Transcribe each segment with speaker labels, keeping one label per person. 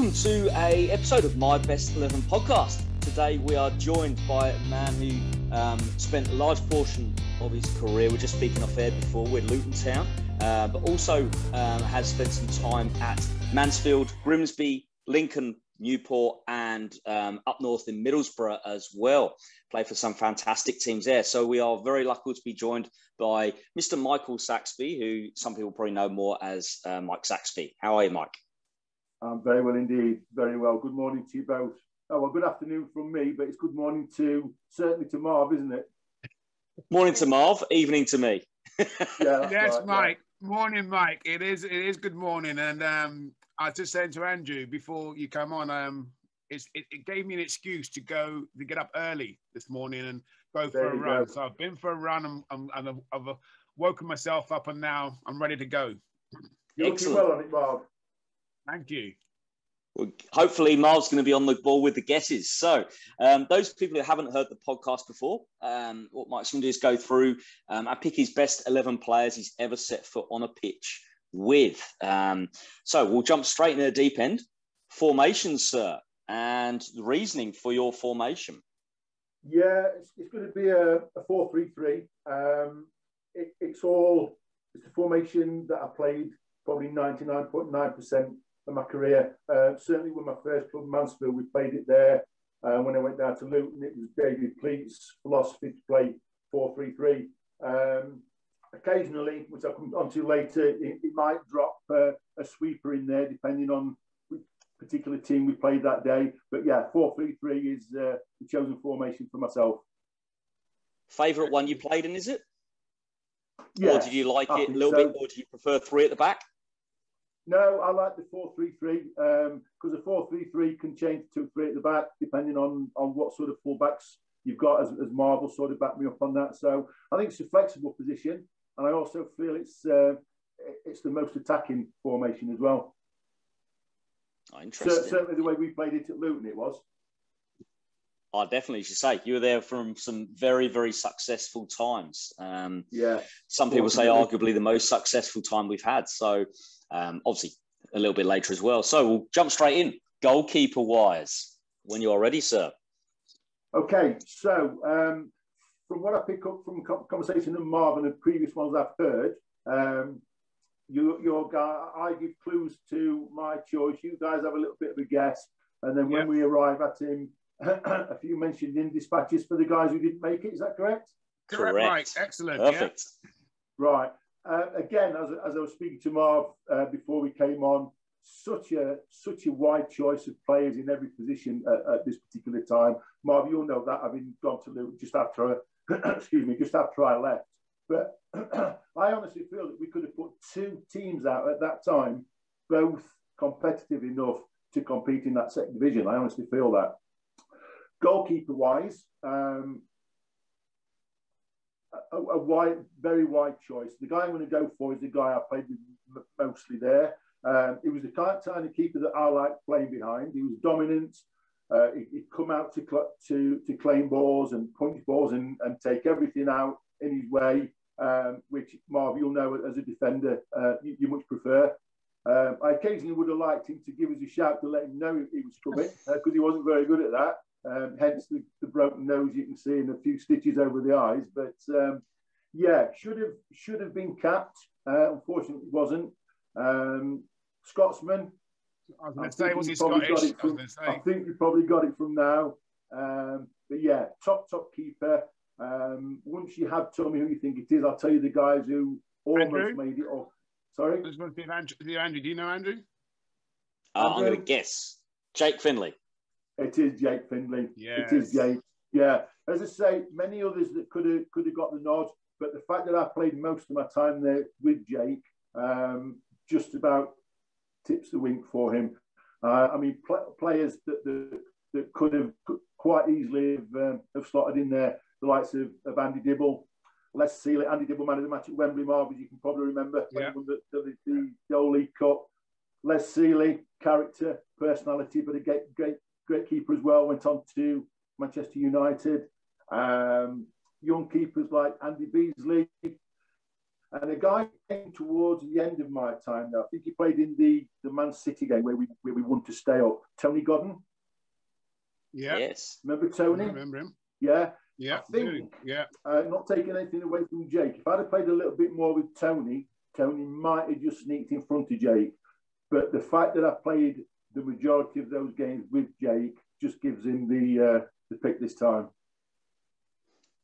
Speaker 1: Welcome to a episode of My Best Eleven podcast. Today we are joined by a man who um, spent a large portion of his career, we're just speaking off air before, with Luton Town, uh, but also um, has spent some time at Mansfield, Grimsby, Lincoln, Newport, and um, up north in Middlesbrough as well. Play for some fantastic teams there. So we are very lucky to be joined by Mr. Michael Saxby, who some people probably know more as uh, Mike Saxby. How are you, Mike?
Speaker 2: I'm very well indeed. Very well. Good morning to you both. Oh, well, good afternoon from me, but it's good morning to certainly to Marv, isn't it?
Speaker 1: Morning to Marv, evening to me.
Speaker 3: yeah, yes, right, Mike. Yeah. Morning, Mike. It is it is good morning, and um, I was just saying to Andrew before you come on, um, it, it, gave me an excuse to go to get up early this morning and go for there a run. Go. So I've been for a run and, and, and I've, I've, woken myself up, and now I'm ready to go.
Speaker 2: You're looking well on it, Marv.
Speaker 3: Thank you.
Speaker 1: Well, hopefully, Marv's going to be on the ball with the guesses. So, um, those people who haven't heard the podcast before, um, what Mike's going to do is go through. Um, I pick his best 11 players he's ever set foot on a pitch with. Um, so, we'll jump straight into the deep end. Formation, sir, and the reasoning for your formation.
Speaker 2: Yeah, it's, it's going to be a, a 4 3 3. Um, it, it's all, it's the formation that I played probably 99.9% of my career. Uh, certainly with my first club, Mansfield, we played it there. Uh, when I went down to Luton, it was David Pleat's philosophy to play 4-3-3. Um, occasionally, which I'll come on to later, it, it might drop uh, a sweeper in there, depending on which particular team we played that day. But yeah, 4-3-3 is uh, the chosen formation for myself.
Speaker 1: Favourite one you played in, is it? Yes, or did you like it a little so. bit, or do you prefer three at the back?
Speaker 2: No, I like the four-three-three because um, the four-three-three can change to three at the back depending on on what sort of fullbacks you've got. As, as Marvel sort of backed me up on that, so I think it's a flexible position, and I also feel it's uh, it's the most attacking formation as well.
Speaker 1: Oh, interesting.
Speaker 2: certainly, the way we played it at Luton, it was.
Speaker 1: I definitely should say you were there from some very, very successful times. Um,
Speaker 2: yeah.
Speaker 1: Some people say arguably the most successful time we've had. So um, obviously a little bit later as well. So we'll jump straight in. Goalkeeper wise, when you're ready, sir.
Speaker 2: Okay. So um, from what I pick up from conversation with Marvin and previous ones I've heard, um, you, your guy, I give clues to my choice. You guys have a little bit of a guess, and then when we arrive at him, a few mentioned in dispatches for the guys who didn't make it. Is that correct?
Speaker 3: Correct. Right. Excellent.
Speaker 1: Perfect.
Speaker 2: Yeah. Right. Uh, again, as, as I was speaking to Marv uh, before we came on, such a such a wide choice of players in every position at, at this particular time. Marv, you'll know that having gone to Luton just after, excuse me, just after I left. But I honestly feel that we could have put two teams out at that time, both competitive enough to compete in that second division. I honestly feel that. Goalkeeper wise, um, a, a, wide, very wide choice. The guy I'm going to go for is the guy I played with mostly there. Um, he was the kind of keeper that I liked playing behind. He was dominant. Uh, he, would come out to, to to claim balls and punch balls and, and take everything out in his way, um, which Marv, you'll know as a defender, uh, you, you, much prefer. Um, I occasionally would have liked him to give us a shout to let him know he was coming because uh, he wasn't very good at that. Um, hence the, the, broken nose you can see and a few stitches over the eyes. But um, yeah, should have should have been capped. Uh, unfortunately, wasn't. Um, Scotsman.
Speaker 3: I was going to say, was he Scottish?
Speaker 2: From, I, I, think you probably got it from now. Um, but yeah, top top keeper. Um, once you have told me who you think it is, I'll tell you the guys who almost Andrew? made it. off. sorry,
Speaker 3: this must be Andrew. Andrew. Do you know Andrew?
Speaker 1: Uh, Andrew? I'm going to guess Jake Findlay.
Speaker 2: It is Jake Findlay. Yes. It is Jake. Yeah. As I say, many others that could have could have got the nod, but the fact that I played most of my time there with Jake um, just about tips the wink for him. Uh, I mean, pl- players that, that, that could have quite easily have, um, have slotted in there, the likes of, of Andy Dibble, Les Sealey, Andy Dibble man of the match at Wembley, Marv, you can probably remember, yeah. the, the, the, the League Cup. Les Sealey, character, personality, but a great, great great keeper as well, went on to Manchester United. Um, young keepers like Andy Beasley. And a guy came towards the end of my time now. I think he played in the, the Man City game where we where we won to stay up. Tony Godden.
Speaker 3: Yeah.
Speaker 1: Yes.
Speaker 2: Remember Tony?
Speaker 3: I remember him.
Speaker 2: Yeah.
Speaker 3: Yeah.
Speaker 2: I think,
Speaker 3: yeah.
Speaker 2: Uh, not taking anything away from Jake. If I'd have played a little bit more with Tony, Tony might have just sneaked in front of Jake. But the fact that I played the majority of those games with Jake just gives him the uh, the pick this time.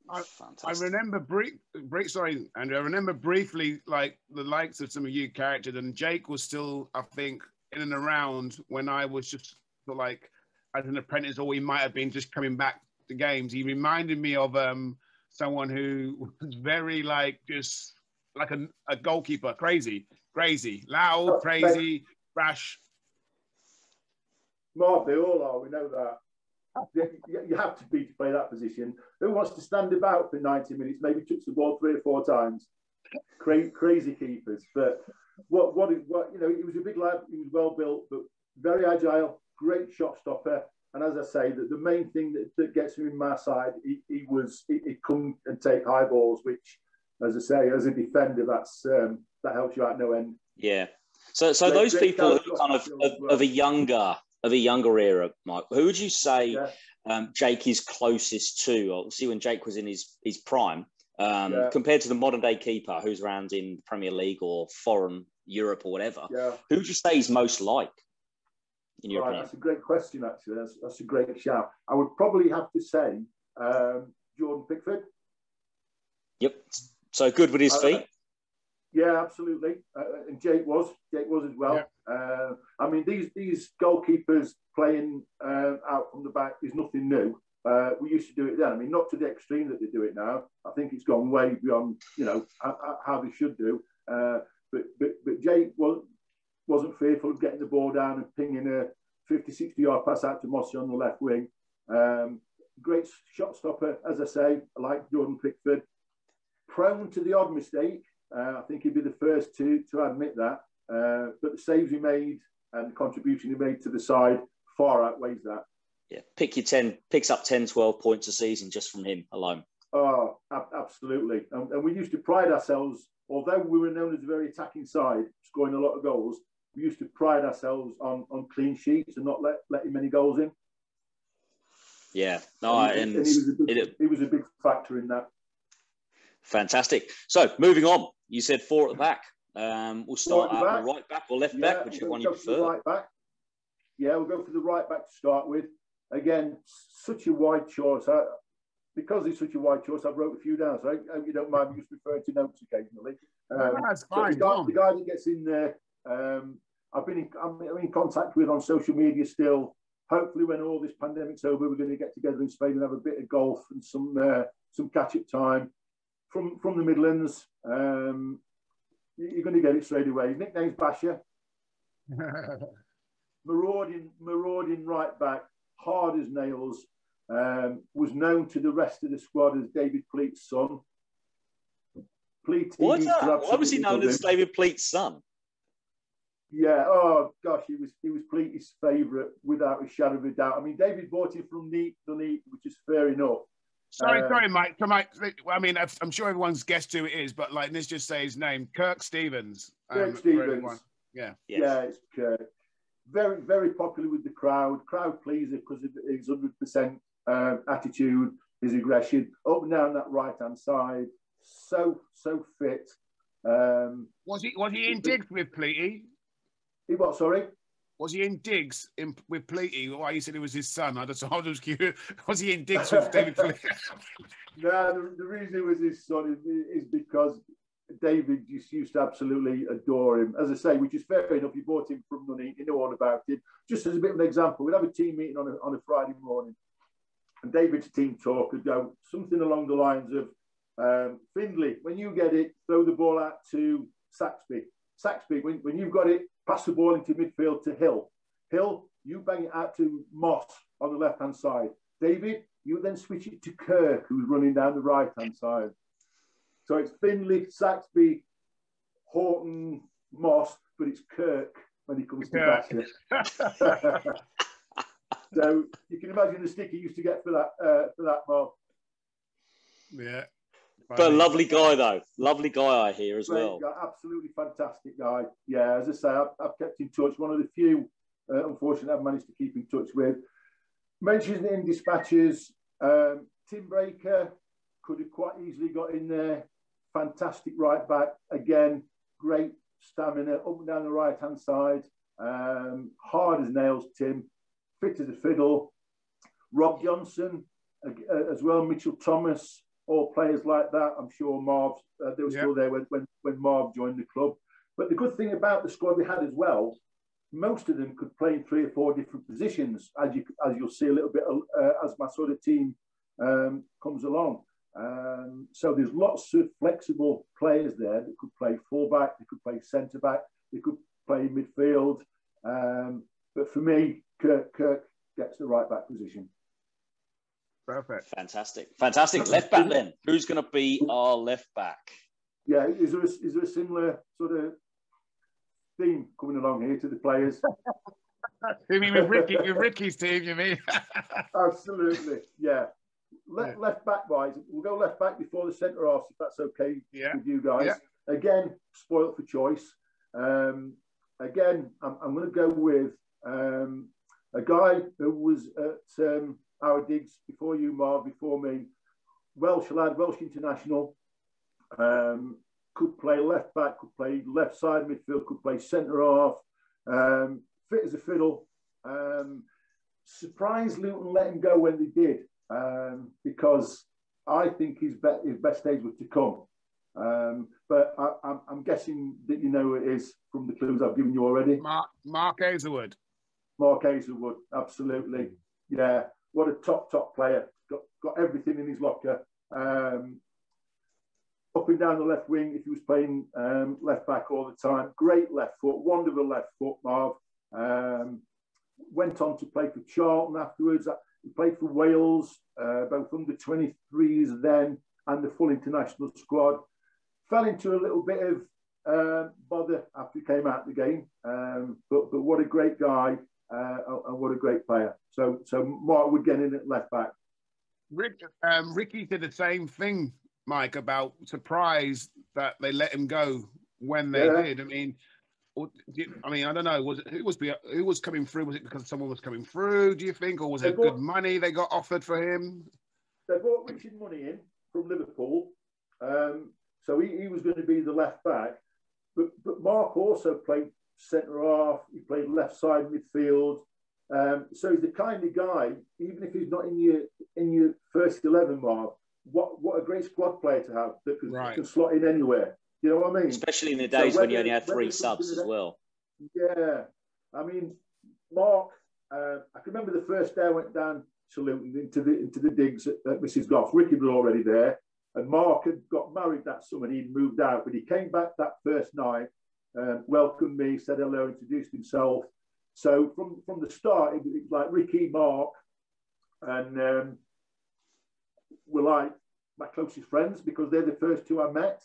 Speaker 3: I, I, remember brief, brief, sorry, Andrew. I remember briefly, like the likes of some of you characters, and Jake was still, I think, in and around when I was just like as an apprentice, or he might have been just coming back to games. He reminded me of um, someone who was very like just like a, a goalkeeper, crazy, crazy, loud, crazy, rash.
Speaker 2: Mark, they all are. We know that you have to be to play that position. Who wants to stand about for 90 minutes, maybe touch the ball three or four times? Cra- crazy keepers. But what, what, what, you know, he was a big lad, he was well built, but very agile, great shot stopper. And as I say, that the main thing that, that gets him in my side, he, he was, he, he come and take high balls, which, as I say, as a defender, that's um, that helps you out no end.
Speaker 1: Yeah. So, so those people who kind of, of, of a younger of a younger era, Mike, who would you say yeah. um, Jake is closest to? Obviously, when Jake was in his his prime, um, yeah. compared to the modern day keeper who's around in the Premier League or foreign Europe or whatever,
Speaker 2: yeah.
Speaker 1: who would you say is most like?
Speaker 2: In your right, opinion? That's a great question. Actually, that's, that's a great shout. I would probably have to say um, Jordan Pickford.
Speaker 1: Yep. So good with his uh, feet.
Speaker 2: Yeah, absolutely. Uh, and Jake was. Jake was as well. Yeah. Uh, I mean, these these goalkeepers playing uh, out from the back is nothing new. Uh, we used to do it then. I mean, not to the extreme that they do it now. I think it's gone way beyond, you know, how, how they should do. Uh, but, but but Jake was, wasn't fearful of getting the ball down and pinging a 50, 60 yard pass out to Mossy on the left wing. Um, great shot stopper, as I say, like Jordan Pickford. Prone to the odd mistake, uh, I think he'd be the first to to admit that. Uh, but the saves he made and the contribution he made to the side far outweighs that.
Speaker 1: Yeah, pick your 10, picks up 10, 12 points a season just from him alone.
Speaker 2: Oh, ab- absolutely. And, and, we used to pride ourselves, although we were known as a very attacking side, scoring a lot of goals, we used to pride ourselves on, on clean sheets and not let, letting many goals in.
Speaker 1: Yeah, no, and, and, and
Speaker 2: he, was big, it, he was a big factor in that.
Speaker 1: Fantastic. So moving on, you said four at the back. Um, we'll start at the right back or left yeah, back, whichever we'll one you prefer.
Speaker 2: Right back. Yeah, we'll go for the right back to start with. Again, such a wide choice. I, because it's such a wide choice, I've wrote a few down. So I hope you don't mind me just referring to notes occasionally.
Speaker 3: Um, that's fine.
Speaker 2: the, guy, the, guy, that gets in there, um, I've been in, I'm in contact with on social media still. Hopefully, when all this pandemic's over, we're going to get together in Spain and have a bit of golf and some uh, some catch up time from from the Midlands. Um, you're going to get it straight away. His nickname's Basher. marauding, marauding right back, hard as nails. Um, was known to the rest of the squad as David Pleat's son.
Speaker 1: Pleat. Why, Why was he known as David Pleat's son?
Speaker 2: Yeah. Oh gosh, he was he was Pleat's favourite without a shadow of a doubt. I mean, David bought him from Neat the Neat, which is fair enough.
Speaker 3: Sorry, uh, sorry, Mike. Come Mike. I mean, I'm sure everyone's guessed who it is, but like, let's just say his name, Kirk Stephens.
Speaker 2: Um, Kirk Stephens.
Speaker 3: Yeah.
Speaker 2: Yes. Yeah, it's Kirk. Very, very popular with the crowd. Crowd pleaser because of his hundred percent uh, attitude, his aggression, up and down that right hand side. So, so fit. Um,
Speaker 3: was he? Was he in digs with Pleaty?
Speaker 2: He what? Sorry.
Speaker 3: Was he in digs in, with Pleaty? Why he said it was his son? I just I was curious. Was he in digs with David Pleaty?
Speaker 2: no, the, the, reason it was his son is, is because David just used to absolutely adore him. As I say, which is fair enough. He bought him from money. You know all about him. Just as a bit of an example, we'd have a team meeting on a, on a Friday morning, and David's team talk would go something along the lines of, um, Findlay, when you get it, throw the ball out to Saxby. Saxby, when, when you've got it, pass the ball into midfield to Hill. Hill, you bang it out to Moss on the left hand side. David, you then switch it to Kirk, who's running down the right hand side. So it's Findlay, Saxby, Horton, Moss, but it's Kirk when he comes to Thatcher. so you can imagine the stick he used to get for that uh, for that mob.
Speaker 3: Yeah.
Speaker 1: But lovely guy though. Lovely guy I hear as well.
Speaker 2: Guy, absolutely fantastic guy. Yeah, as I say, I've, I've, kept in touch. One of the few, uh, unfortunately, I've managed to keep in touch with. Mentioned in dispatches, um, Tim Breacker could have quite easily got in there. Fantastic right back. Again, great stamina up and down the right hand side. Um, hard as nails, Tim. Fit as a fiddle. Rob Johnson uh, as well. Mitchell Thomas. All players like that. I'm sure Marv. Uh, they were still there when, when when Marv joined the club. But the good thing about the squad we had as well, most of them could play in three or four different positions, as you as you'll see a little bit uh, as my sort of team um, comes along. Um, so there's lots of flexible players there that could play fullback, they could play centre back, they could play midfield. Um, but for me, Kirk, Kirk gets the right back position.
Speaker 3: Perfect.
Speaker 1: Fantastic. Fantastic. Left back then. Who's going to be our left back?
Speaker 2: Yeah, is there, a, is there a similar sort of theme coming along here to the players?
Speaker 3: you mean with Ricky, with Ricky's team, you mean?
Speaker 2: Absolutely, yeah. Left, yeah. left back wise, we'll go left back before the centre half, if that's okay yeah. with you guys. Yeah. Again, spoilt for choice. Um, again, I'm, I'm going to go with um, a guy who was at um, our digs before you, Marv, before me. Welsh lad, Welsh international. Um, could play left back, could play left side midfield, could play centre half. Um, fit as a fiddle. Um, surprised Luton let him go when they did um, because I think his, be- his best days were to come. Um, but I, am guessing that you know who it is from the clues I've given you already.
Speaker 3: Mark, Mark Aizlewood.
Speaker 2: Mark Aizlewood, absolutely. Yeah, what a top, top player. Got, got everything in his locker. Um, up and down the left wing, if he was playing um, left back all the time. Great left foot, wonderful left foot, Marv. Um, went on to play for Charlton afterwards. He played for Wales, uh, both under 23s then and the full international squad. Fell into a little bit of uh, bother after he came out of the game, um, but but what a great guy uh, and what a great player. So so Mark would get in at left back.
Speaker 3: Rick, um, Ricky did the same thing, Mike, about surprise that they let him go when they yeah. did. I mean, I mean, I don't know. Was it, who was who was coming through? Was it because someone was coming through? Do you think, or was it bought, good money they got offered for him?
Speaker 2: They brought Richard Money in from Liverpool, um, so he, he was going to be the left back. But but Mark also played centre half. He played left side midfield. Um, so he's the kind of guy, even if he's not in your in your first eleven, Mark. What what a great squad player to have that can, right. can slot in anywhere. You know what I mean?
Speaker 1: Especially in the days so when you only had three subs as well.
Speaker 2: Yeah. I mean, Mark, uh, I can remember the first day I went down to Luton into the into the digs at, at Mrs. Goff. Ricky was already there. And Mark had got married that summer and he'd moved out. But he came back that first night, uh, welcomed me, said hello, introduced himself. So from, from the start, it was like Ricky, Mark, and um, were like my closest friends because they're the first two I met.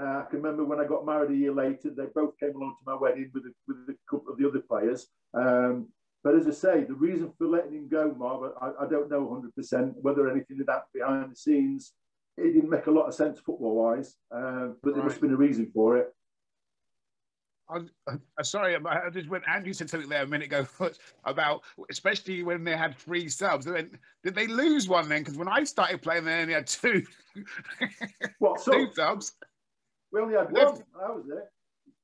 Speaker 2: Uh, I can remember when I got married a year later, they both came along to my wedding with a, with a couple of the other players. Um, but as I say, the reason for letting him go, Marv, I, I don't know 100% whether anything had happened behind the scenes. It didn't make a lot of sense football wise, uh, but there right. must have been a reason for it.
Speaker 3: I'm, I'm, sorry, I just went. Andrew said something there a minute ago about, especially when they had three subs. Went, did they lose one then? Because when I started playing, they only had two.
Speaker 2: What
Speaker 3: two subs?
Speaker 2: We only had one. I was there.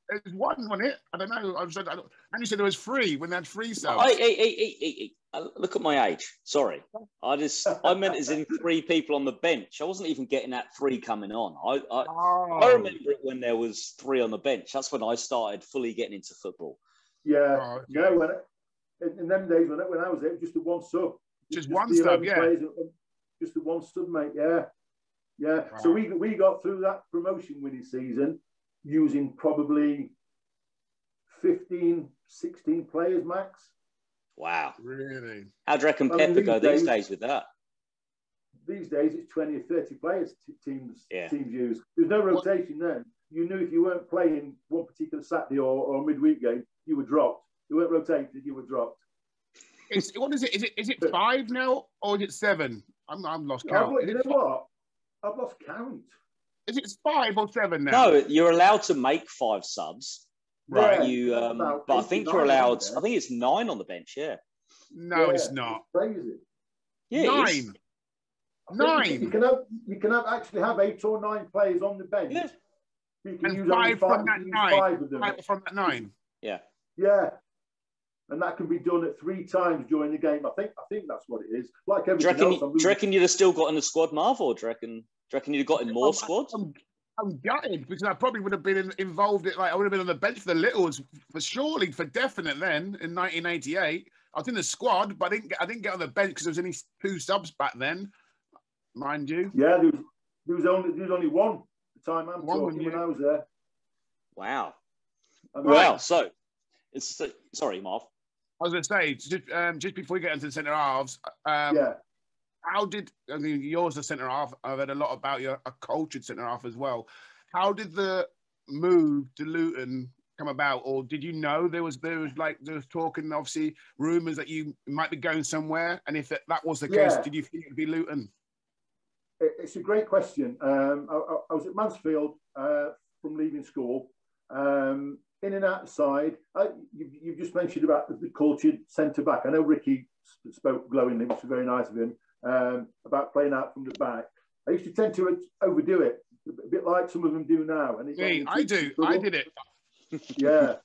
Speaker 3: There's one, wasn't it? I don't know. I was, and you said there was three when they had three subs.
Speaker 1: I, I, I, Uh, look at my age. Sorry, I just I meant as in three people on the bench. I wasn't even getting that three coming on. I I, oh. I remember it when there was three on the bench. That's when I started fully getting into football.
Speaker 2: Yeah, oh, okay. yeah. When it, in, in them days when, it, when I was there, just the one sub.
Speaker 3: Just, just one sub, yeah.
Speaker 2: just the one sub, mate. Yeah. Yeah. Wow. So we we got through that promotion winning season using probably 15, 16 players max.
Speaker 1: Wow.
Speaker 3: Really?
Speaker 1: How do you reckon Pepper go these days with that?
Speaker 2: These days it's 20 or 30 players teams yeah. teams use. There's no rotation then. You knew if you weren't playing one particular Saturday or, or midweek game, you were dropped. You weren't rotated, you were dropped.
Speaker 3: It's, what is it? Is it is it five now or is it seven? I'm I'm lost count.
Speaker 2: you know what? I've lost count.
Speaker 3: Is it five or seven now?
Speaker 1: No, you're allowed to make five subs. Right. Yeah, you, um, but I think you're allowed. I think it's nine on the bench. Yeah.
Speaker 3: No, yeah, it's not.
Speaker 2: It's crazy.
Speaker 1: Yeah,
Speaker 3: nine. Nine.
Speaker 2: You can have you can have actually have eight or nine players on the bench.
Speaker 1: Yeah.
Speaker 3: You can and use five, five from that nine. Five, of them. five from that nine.
Speaker 1: Yeah.
Speaker 2: Yeah. And that can be done at three times during the game. I think I think that's what it is. Like everything
Speaker 1: do you reckon,
Speaker 2: else.
Speaker 1: Do you reckon you'd have still got in the squad, Marv, or do you reckon, do you reckon you'd have got in more squads?
Speaker 3: I'm, I'm gutted because I probably would have been involved. In, like I would have been on the bench for the Littles for surely for definite. Then in 1988, I was in the squad, but I didn't get I didn't get on the bench because there was only two subs back then, mind you.
Speaker 2: Yeah, there was, there was only there was only one the time I'm one talking when I was there.
Speaker 1: Wow. Well, so it's sorry, Marv.
Speaker 3: I was going to say just, um, just before we get into the centre halves. Um,
Speaker 2: yeah.
Speaker 3: How did I mean yours a centre half? I've heard a lot about your a cultured centre half as well. How did the move to Luton come about, or did you know there was there was like there was talking, obviously rumours that you might be going somewhere, and if that, was the case, yeah. did you think it'd be Luton?
Speaker 2: It's a great question. Um, I, I, was at Mansfield uh, from leaving school. Um, in and outside. I, you, you just mentioned about the cultured centre back. I know Ricky spoke glowingly, which was very nice of him, um, about playing out from the back. I used to tend to overdo it, a bit like some of them do now. And
Speaker 3: hey, I do. I did it.
Speaker 2: Yeah.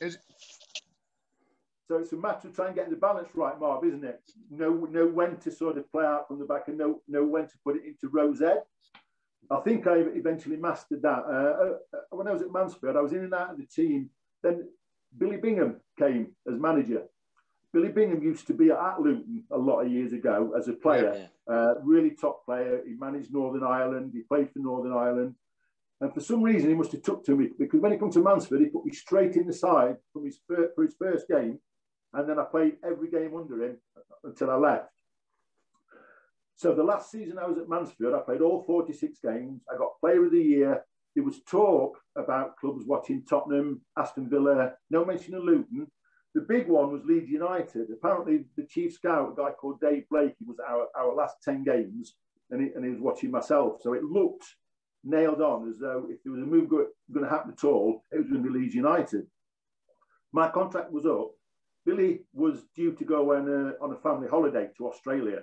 Speaker 2: so it's a matter of trying to get the balance right, Marv, isn't it? Know know when to sort of play out from the back and know know when to put it into rose ed. I think I eventually mastered that. Uh, uh, when I was at Mansfield, I was in and out of the team. Then Billy Bingham came as manager. Billy Bingham used to be at Luton a lot of years ago as a player, yeah, yeah. Uh, really top player. He managed Northern Ireland, he played for Northern Ireland. And for some reason, he must have took to me because when he come to Mansfield, he put me straight in the side from his first, for his first game. And then I played every game under him until I left. So the last season I was at Mansfield, I played all 46 games. I got Player of the Year. There was talk about clubs watching Tottenham, Aston Villa, no mention of Luton. The big one was Leeds United. Apparently, the chief scout, a guy called Dave Blake, he was our, our last 10 games and he, and he was watching myself. So it looked nailed on as though if there was a move going to happen at all, it was going to be Leeds United. My contract was up. Billy was due to go on a, on a family holiday to Australia.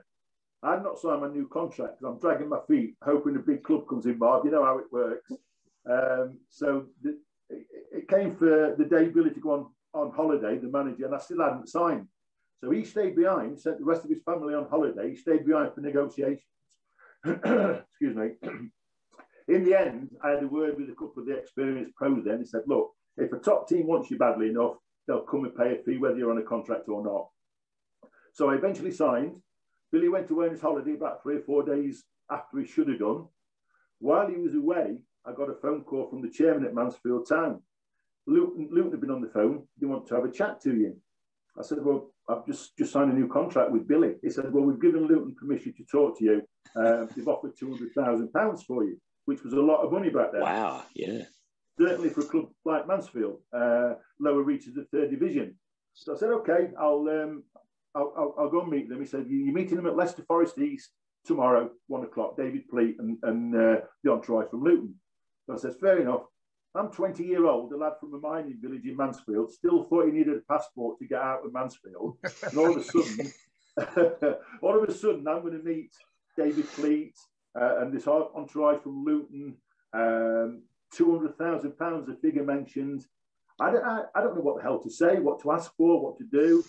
Speaker 2: i am not signed my new contract because I'm dragging my feet, hoping a big club comes in, Bob. You know how it works. Um, so the, it came for the day Billy to go on, on holiday, the manager, and I still hadn't signed. So he stayed behind, sent the rest of his family on holiday. He stayed behind for negotiations. Excuse me. In the end, I had a word with a couple of the experienced pros then. He said, look, if a top team wants you badly enough, they'll come and pay a fee whether you're on a contract or not. So I eventually signed. Billy went away on his holiday about three or four days after he should have done. While he was away, I got a phone call from the chairman at Mansfield Town. Luton, Luton had been on the phone. They want to have a chat to you. I said, well, I've just, just signed a new contract with Billy. He said, well, we've given Luton permission to talk to you. Uh, they've offered £200,000 for you, which was a lot of money back then.
Speaker 1: Wow, yeah.
Speaker 2: Certainly for a club like Mansfield, uh, lower reaches of third division. So I said, okay, I'll, um, I'll, I'll, I'll, go and meet them. He said, you're meeting them at Leicester Forest East tomorrow, one o'clock, David Pleat and, and uh, the entourage from Luton. So I says, fair enough. I'm 20 year old, a lad from a mining village in Mansfield, still thought he needed a passport to get out of Mansfield. And all of a sudden, all of a sudden, I'm going to meet David Pleat uh, and this entourage from Luton. Um, £200,000 a figure mentioned. I don't, I, I don't know what the hell to say, what to ask for, what to do.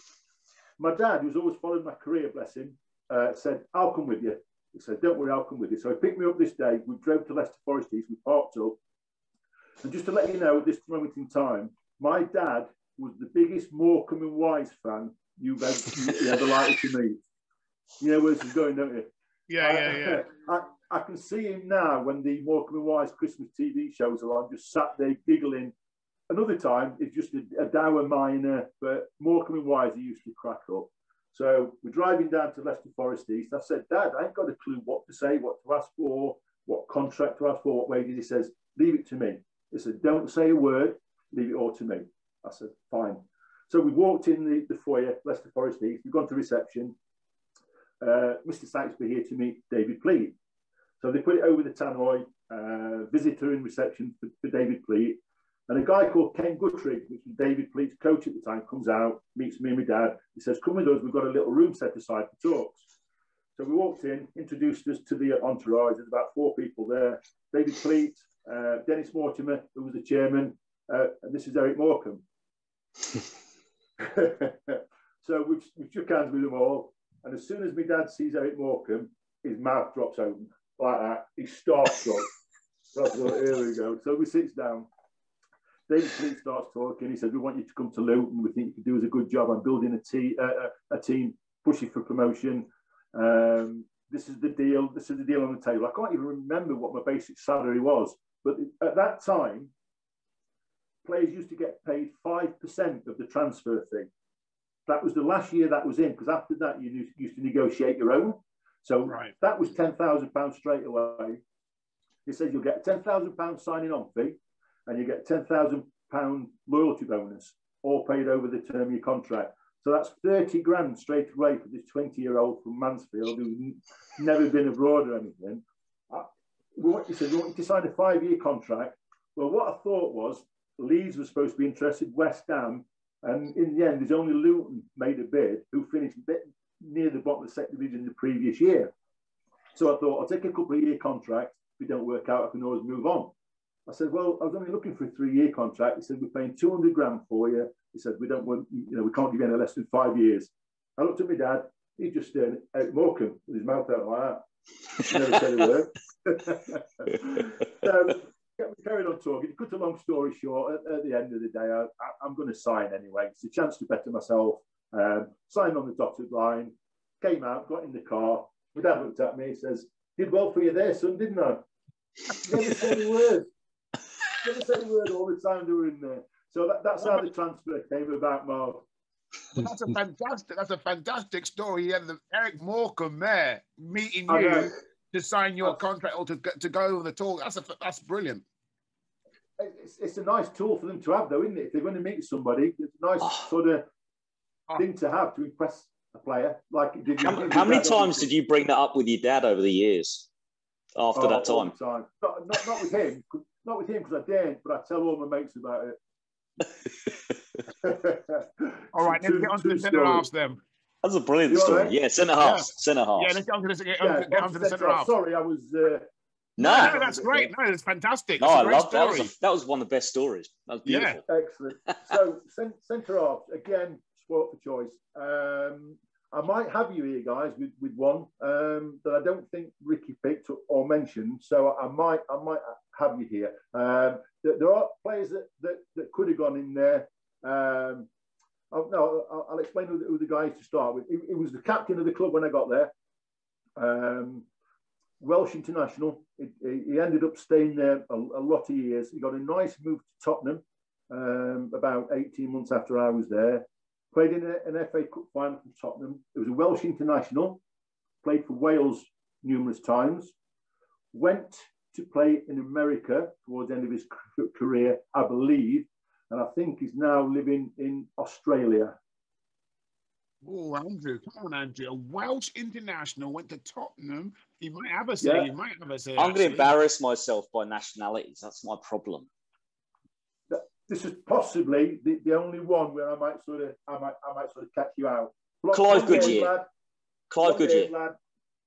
Speaker 2: My dad, who's always followed my career, bless him, uh, said, I'll come with you. He said, Don't worry, I'll come with you. So he picked me up this day. We drove to Leicester Forest East. We parked up. And just to let you know, at this moment in time, my dad was the biggest Morecambe and Wise fan you've ever, you ever likely to meet. You know where this is going, don't you?
Speaker 3: Yeah, yeah, yeah.
Speaker 2: I, I can see him now when the Morecambe and Wise Christmas TV shows are on, just sat there giggling. Another time, it's just a, a dour miner, but Morecambe and Wise, he used to crack up. So we're driving down to Leicester Forest East. I said, Dad, I ain't got a clue what to say, what to ask for, what contract to ask for, what wages. He says, leave it to me. He said, don't say a word, leave it all to me. I said, fine. So we walked in the, the foyer, Leicester Forest East. We've gone to reception. Uh, Mr. Saxby here to meet David Pleat. So they put it over the tannoy uh, visitor in reception for, for David Pleat. And a guy called Ken Guthrie, which was David Pleat's coach at the time, comes out, meets me and my dad. He says, Come with us, we've got a little room set aside for talks. So we walked in, introduced us to the entourage. There's about four people there David Pleat, uh, Dennis Mortimer, who was the chairman, uh, and this is Eric Morecambe. so we, we shook hands with them all. And as soon as my dad sees Eric Morecambe, his mouth drops open like that. He starts up. here we go. So we sits down. David Pleat starts talking. He says, "We want you to come to Luton. We think you can do us a good job on building a team, uh, a team, pushing for promotion. Um, this is the deal. This is the deal on the table. I can't even remember what my basic salary was, but at that time, players used to get paid five percent of the transfer fee. That was the last year that was in, because after that you used to negotiate your own. So right. that was ten thousand pounds straight away. He says you'll get ten thousand pounds signing on fee, and you get ten thousand pound loyalty bonus, all paid over the term of your contract. So that's 30 grand straight away for this 20 year old from Mansfield who's never been abroad or anything. I, he said, you to sign a five year contract. Well, what I thought was Leeds was supposed to be interested, West Ham, and in the end, there's only Luton made a bid who finished near the bottom of the second division the previous year. So I thought, I'll take a couple of year contract. If it don't work out, I can always move on. I said, well, I was only looking for a three-year contract. He said, we're paying 200 grand for you. He said, we don't want, you know, we can't give you any less than five years. I looked at my dad. He just stared at Morecambe with his mouth out like that. Never said a word. So we carried on talking. Cut a long story short, at, at the end of the day, I, am going to sign anyway. It's a chance to better myself. Um, signed on the dotted line, came out, got in the car. My dad looked at me, says, Did well for you there, son, didn't I? Never said a word. Never said a word all the time they were in there. So that, that's how the transfer came about, Mark.
Speaker 3: that's a fantastic. That's a fantastic story. You the Eric Morecambe there meeting you to sign your oh. contract or to to go over the talk. That's a that's brilliant.
Speaker 2: It's, it's a nice tool for them to have, though, isn't it? If they're going to meet somebody, it's a nice oh. sort of oh. thing to have to impress a player. Like,
Speaker 1: did how, how many times did you bring that up with your dad over the years? After oh, that time,
Speaker 2: time. Not, not, not with him, not with him because I didn't, but I tell all my mates about it.
Speaker 3: all right, let's get on to the centre halves then.
Speaker 1: That's a brilliant story. Right? Yeah, centre halves, yeah. centre halves.
Speaker 3: Yeah, let's get on to get, yeah, get on to the centre half.
Speaker 2: Sorry, I was. Uh,
Speaker 1: no,
Speaker 3: no, that's great. No, it's fantastic.
Speaker 1: No, I love that. Was a, that was one of the best stories. That was beautiful.
Speaker 2: Yeah. Excellent. So, centre half again, sport for choice. Um, I might have you here, guys, with, with one um, that I don't think Ricky picked or mentioned. So I might I might have you here. Um, there are players that, that, that could have gone in there. Um, I'll, no, I'll, I'll explain who the, who the guy is to start with. He, he, was the captain of the club when I got there. Um, Welsh international. He, he, ended up staying there a, a, lot of years. He got a nice move to Tottenham um, about 18 months after I was there. Played in a, an FA Cup final for Tottenham. It was a Welsh international. Played for Wales numerous times. Went to play in America towards the end of his career, I believe, and I think he's now living in Australia.
Speaker 3: Oh, Andrew, come on, Andrew. A Welsh international went to Tottenham. He might have a say. Yeah. He might have a say.
Speaker 1: I'm going to embarrass myself by nationalities. That's my problem.
Speaker 2: This is possibly the, the only one where I might sort of I might I might sort of catch you out.
Speaker 1: Clive Goodyear. Lad, Clive Goodyear.
Speaker 2: Lad,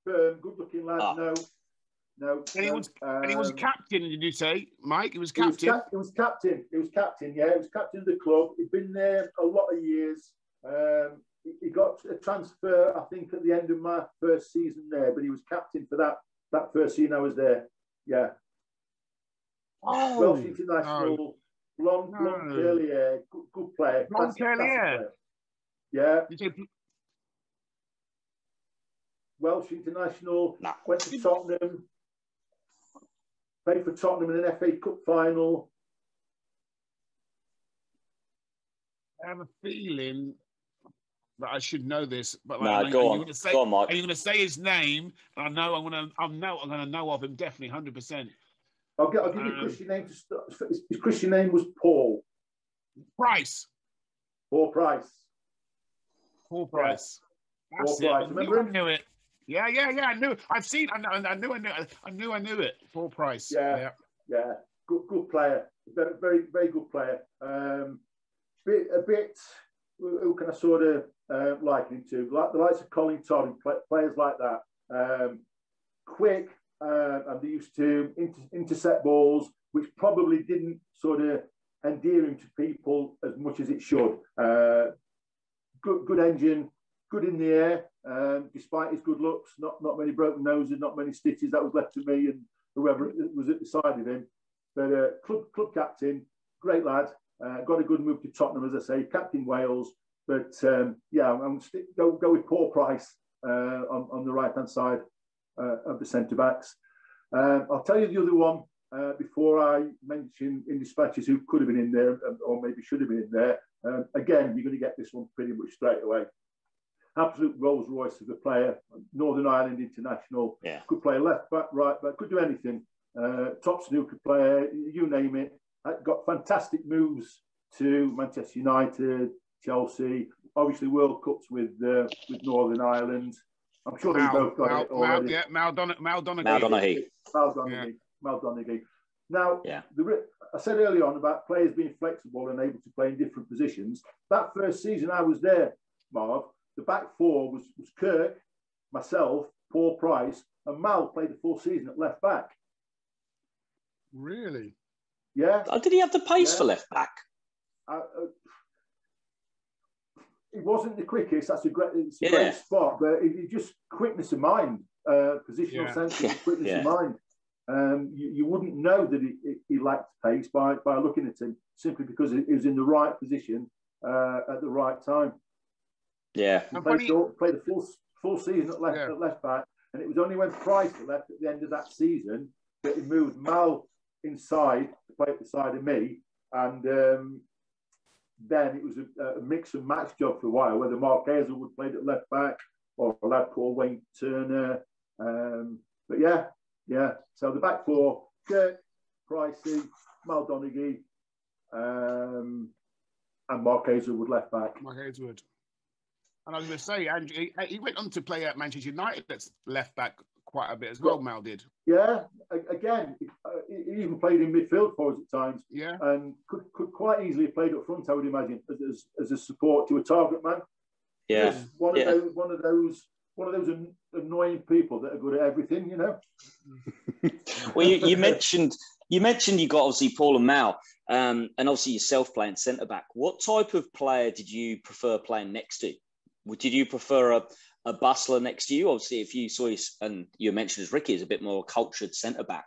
Speaker 2: firm, good looking lad. Ah. No, no.
Speaker 3: And he was um, and he was captain. Did you say, Mike? He was captain. He
Speaker 2: was, cap- he was captain. He was captain. Yeah, he was captain of the club. He'd been there a lot of years. Um, he got a transfer, I think, at the end of my first season there, but he was captain for that that first season I was there. Yeah.
Speaker 3: Oh,
Speaker 2: Welsh international, no. blonde, no. blonde curly hair, good, good player.
Speaker 3: Blonde curly hair.
Speaker 2: Yeah. Welsh international,
Speaker 1: no.
Speaker 2: went to Tottenham, played for Tottenham in an FA Cup final.
Speaker 3: I have a feeling that I should know this, but
Speaker 1: no, like, go, on.
Speaker 3: Say,
Speaker 1: go on, Mike.
Speaker 3: Are you going to say his name? I know I'm going to. I know I'm going to know of him definitely, hundred percent.
Speaker 2: I'll, get, I'll give you um, Christian name to start. His Christian name was Paul.
Speaker 3: Price.
Speaker 2: Paul Price.
Speaker 3: Paul Price.
Speaker 2: Yeah. Paul Price.
Speaker 3: Remember him? Knew it. Yeah, yeah, yeah. I knew. I've seen. I, I knew. I knew. I knew. I knew it. Paul Price.
Speaker 2: Yeah, yeah. yeah. Good, good player. Very, very, very good player. Um, bit, a bit. Who can I sort of uh, liken him to? Like the likes of Colin Todd and play, players like that. Um, quick, uh, and they used to inter intercept balls, which probably didn't sort of endear him to people as much as it should. Uh, good, good engine, good in the air, um, despite his good looks. Not not many broken noses, not many stitches. That was left to me and whoever was at the side of him. But uh, club club captain, great lad. Uh, got a good move to Tottenham, as I say, captain Wales. But um, yeah, I'm stick, go go with Paul Price uh, on on the right hand side uh, of the centre backs. Um, I'll tell you the other one uh, before I mention in dispatches who could have been in there or maybe should have been in there. Um, again, you're going to get this one pretty much straight away. Absolute Rolls Royce of a player, Northern Ireland international.
Speaker 1: Yeah.
Speaker 2: Could play left back, right back, could do anything. Uh, top snooker player, you name it. Got fantastic moves to Manchester United, Chelsea, obviously World Cups with uh, with Northern Ireland. I'm sure they both got
Speaker 3: Mal,
Speaker 2: it already.
Speaker 3: Mal, yeah, Mal, Don, Mal Donaghy.
Speaker 1: Mal Donaghy.
Speaker 2: Mal Donaghy.
Speaker 3: Yeah.
Speaker 2: Mal Donaghy. Now,
Speaker 1: Yeah.
Speaker 2: the, I said earlier on about players being flexible and able to play in different positions. That first season I was there, Marv, the back four was, was Kirk, myself, Paul Price, and Mal played the full season at left back.
Speaker 3: Really?
Speaker 2: Yeah.
Speaker 1: Oh, did he have the pace
Speaker 2: Yeah.
Speaker 1: for left back?
Speaker 2: I, uh, it wasn't the quickest. That's a great, it's a
Speaker 1: Yeah.
Speaker 2: great spot, but it, it just quickness of mind, uh, positional
Speaker 3: Yeah.
Speaker 2: sense,
Speaker 1: Yeah.
Speaker 2: quickness
Speaker 1: Yeah.
Speaker 2: of mind. Um, you, you wouldn't know that he, he- he lacked pace by, by looking at him simply because he he was in the right position uh, at the right time.
Speaker 1: Yeah.
Speaker 2: He played,
Speaker 3: funny-
Speaker 2: all- played the full full season at left
Speaker 3: Yeah.
Speaker 2: at left back, and it was only when Price left at the end of that season that he moved Mal inside to play at the side of me, and um, then it was a, a mix and match job for a while, whether Mark Aizlewood play at left back or a lad called Wayne Turner. Um, but yeah, yeah. So the back four: Kirk, Pricey, Mal Donaghy, um, and Mark Aizlewood left back.
Speaker 3: Mike Aizlewood. And I was going to say, Andrew, he, he went on to play at Manchester United that's left back quite a bit as well, Mal did.
Speaker 2: Yeah, again, uh, he he even played in midfield for us at times,
Speaker 3: Yeah.
Speaker 2: and could, could quite easily have played up front. I would imagine as, as, as a support to a target man.
Speaker 1: Yeah.
Speaker 2: Just one
Speaker 1: Yeah.
Speaker 2: of those, one of those, one of those annoying people that are good at everything. You know.
Speaker 1: Well, you, you mentioned you mentioned you got obviously Paul and Mal, um, and obviously yourself playing centre back. What type of player did you prefer playing next to? Would- Did you prefer a, a bustler next to you? Obviously, if you saw his, and you mentioned as Ricky is a bit more cultured centre back.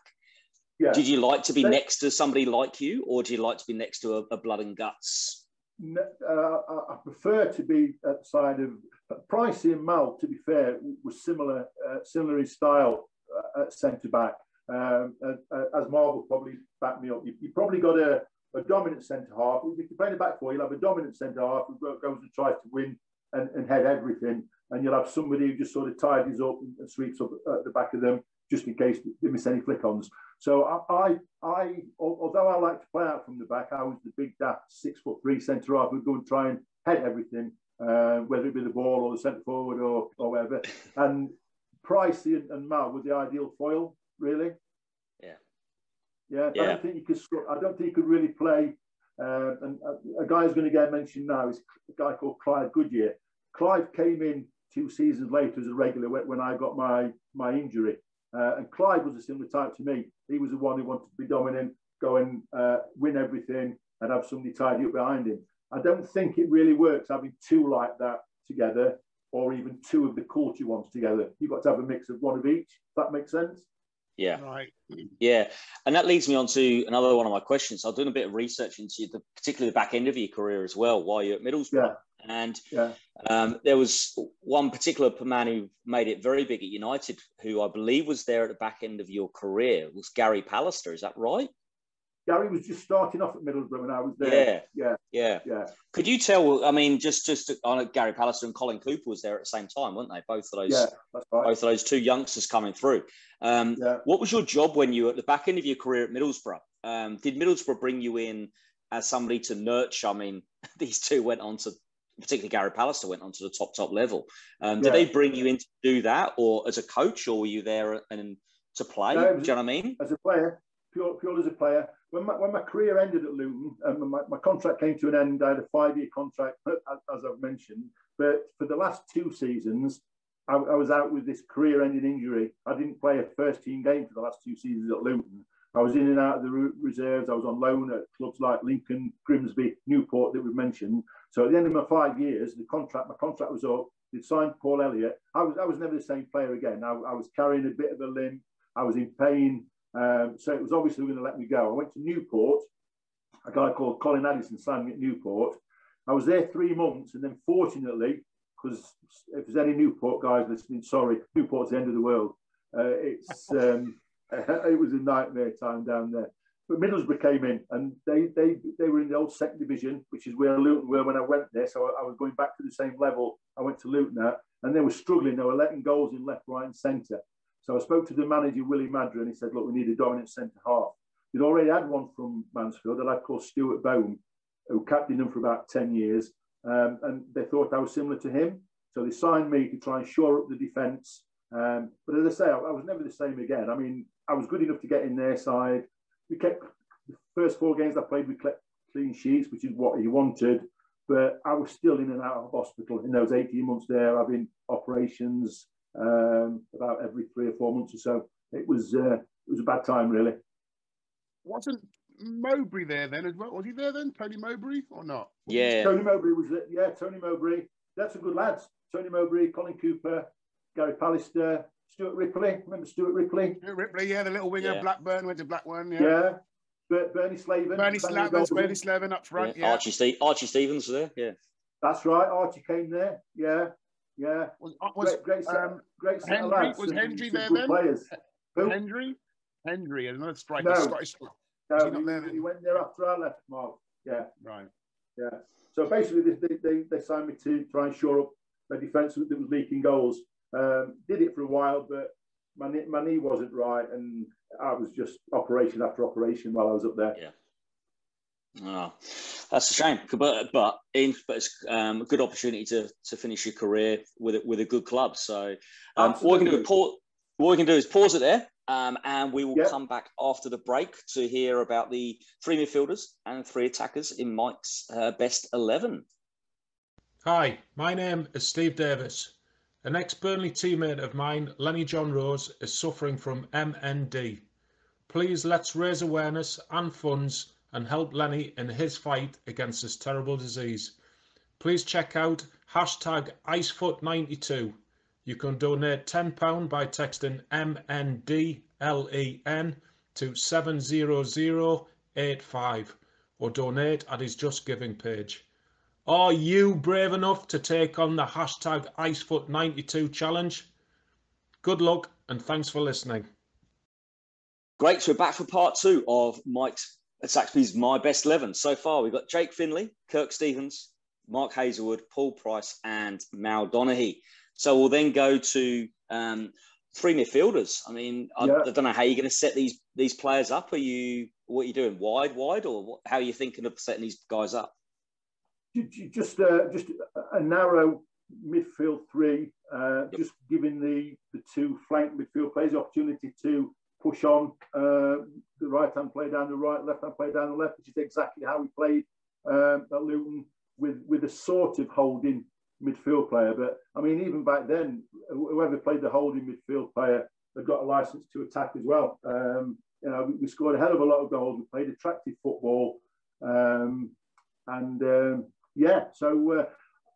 Speaker 2: Yeah.
Speaker 1: Did you like to be next to somebody like you, or do you like to be next to a, a blood and guts?
Speaker 2: Uh, I prefer to be at the side of Pricey and Mal. To be fair, was similar, uh, similar in style uh, at centre back. Um, uh, as Marvel probably backed me up, you, you probably got a, a dominant centre half. If you're playing a back four, you'll have a dominant centre half who goes and tries to win and, and head everything, and you'll have somebody who just sort of tidies up and, sweeps up at the back of them just in case they miss any flick-ons. So I, I, I, although I like to play out from the back, I was the big daft six foot three centre half who'd go and try and head everything, uh, whether it be the ball or the centre forward or, or whatever. And Pricey and, and Mal were the ideal foil, really.
Speaker 1: Yeah.
Speaker 2: Yeah, I don't think you could. I don't think you could really play. Uh, and a, a guy who's going to get mentioned now is a guy called Clive Goodyear. Clive came in two seasons later as a regular when I got my my injury. Uh, and Clive was a similar type to me. He was the one who wanted to be dominant, go and uh, win everything, and have somebody tidy up behind him. I don't think it really works having two like that together, or even two of the culture ones together. You've got to have a mix of one of each. That makes sense.
Speaker 1: Yeah.
Speaker 3: Right.
Speaker 1: Yeah, and that leads me on to another one of my questions. I was doing a bit of research into the, particularly the back end of your career as well, while you're at Middlesbrough. And
Speaker 2: Yeah.
Speaker 1: um, there was one particular man who made it very big at United, who I believe was there at the back end of your career, was Gary Pallister. Is that right?
Speaker 2: Gary was just starting off at Middlesbrough when I was there.
Speaker 1: Yeah,
Speaker 2: Yeah,
Speaker 1: yeah.
Speaker 2: yeah,
Speaker 1: Could you tell? I mean, just just I Gary Pallister and Colin Cooper was there at the same time, weren't they? Both of those,
Speaker 2: yeah. That's right.
Speaker 1: both of those two youngsters coming through. Um,
Speaker 2: Yeah.
Speaker 1: What was your job when you were at the back end of your career at Middlesbrough? Um, did Middlesbrough bring you in as somebody to nurture? I mean, these two went on to particularly Gary Pallister went on to the top top level. Um, did yeah. they bring you in to do that, or as a coach, or were you there and to play? No, do you know what I mean?
Speaker 2: As a player, pure, pure as a player. When my, when my career ended at Luton, and my, my contract came to an end, I had a five year contract, as, as I've mentioned. But for the last two seasons, I, I was out with this career ending injury. I didn't play a first team game for the last two seasons at Luton. I was in and out of the reserves. I was on loan at clubs like Lincoln, Grimsby, Newport that we've mentioned. So at the end of my five years, the contract, my contract was up. They signed Paul Elliott. I was, I was never the same player again. I, I was carrying a bit of a limp. I was in pain. Um, so it was obviously going to let me go. I went to Newport. A guy called Colin Addison signed me at Newport. I was there three months, and then fortunately, because if there's any Newport guys listening, sorry, Newport's the end of the world. Uh, it's um, it was a nightmare time down there. But Middlesbrough came in and they they they were in the old second division, which is where Luton were when I went there. So I, I was going back to the same level I went to Luton at, and they were struggling. They were letting goals in left, right, and centre. So I spoke to the manager Willie Maddren, and he said, "Look, we need a dominant centre half." He'd already had one from Mansfield, a lad called Stuart Boam, who captained them for about ten years, um, and they thought I was similar to him. So they signed me to try and shore up the defence. Um, but as I say, I, I was never the same again. I mean, I was good enough to get in their side. We kept the first four games I played, we kept clean sheets, which is what he wanted. But I was still in and out of hospital in those 18 months there, having operations um, about every three or four months or so. It was uh, it was a bad time, really.
Speaker 3: Wasn't Mowbray there then as well? Was he there then, Tony Mowbray, or not?
Speaker 1: Yeah,
Speaker 2: Tony Mowbray was there. Yeah, Tony Mowbray. That's some good lads. Tony Mowbray, Colin Cooper, Gary Pallister, Stuart Ripley. Remember Stuart Ripley?
Speaker 3: Stuart Ripley, yeah, the little winger, yeah. Blackburn, went to Blackburn, yeah.
Speaker 2: Yeah. Bernie Slaven.
Speaker 3: Bernie Slaven, Bernie Slaven up front, yeah. yeah.
Speaker 1: Archie, Ste- Archie Stephens there, yeah.
Speaker 2: That's right, Archie came there, yeah. Yeah. Was,
Speaker 3: uh, was great, great, um, great set Hendrie, lads. Was Hendrie there then? Players. Who? Hendrie? Hendrie, another striker.
Speaker 2: No,
Speaker 3: Scottish.
Speaker 2: no he, there he, went there after I left, Mark. Yeah.
Speaker 3: Right.
Speaker 2: Yeah. So basically, they, they, they signed me to try and shore up the defence that was leaking goals. Um, did it for a while, but my knee, my knee wasn't right, and I was just operation after operation while I was up there.
Speaker 1: Yeah. Oh, that's a shame, but but, in, but it's um, a good opportunity to to finish your career with with a good club. So um, what we can do, pause, what we can do is pause it there, um, and we will yep. come back after the break to hear about the three midfielders and three attackers in Mike's uh, best eleven.
Speaker 4: Hi, my name is Steve Davis. An ex-Burnley teammate of mine, Lenny Johnrose, is suffering from MND. Please let's raise awareness and funds and help Lenny in his fight against this terrible disease. Please check out hashtag IceFoot92. You can donate £10 by texting MNDLEN to 70085 or donate at his Just Giving page. Are you brave enough to take on the hashtag IceFoot92 challenge? Good luck and thanks for listening.
Speaker 1: Great. So we're back for part two of Mike's Saxby's My Best 11. So far, we've got Jake Findlay, Kirk Stephens, Mark Aizlewood, Paul Price, and Mal Donaghy. So we'll then go to um, three midfielders. I mean, I, yeah. I, don't know how you're going to set these these players up. Are you what are you doing wide, wide, or what, how are you thinking of setting these guys up?
Speaker 2: just uh, just a narrow midfield three, uh, just giving the the two flank midfield players opportunity to push on uh, the right hand play down the right, left hand play down the left, which is exactly how we played um, at Luton with with a sort of holding midfield player. But I mean, even back then, whoever played the holding midfield player had got a license to attack as well. Um, you know, we, scored a hell of a lot of goals. We played attractive football, um, and um, yeah, so uh,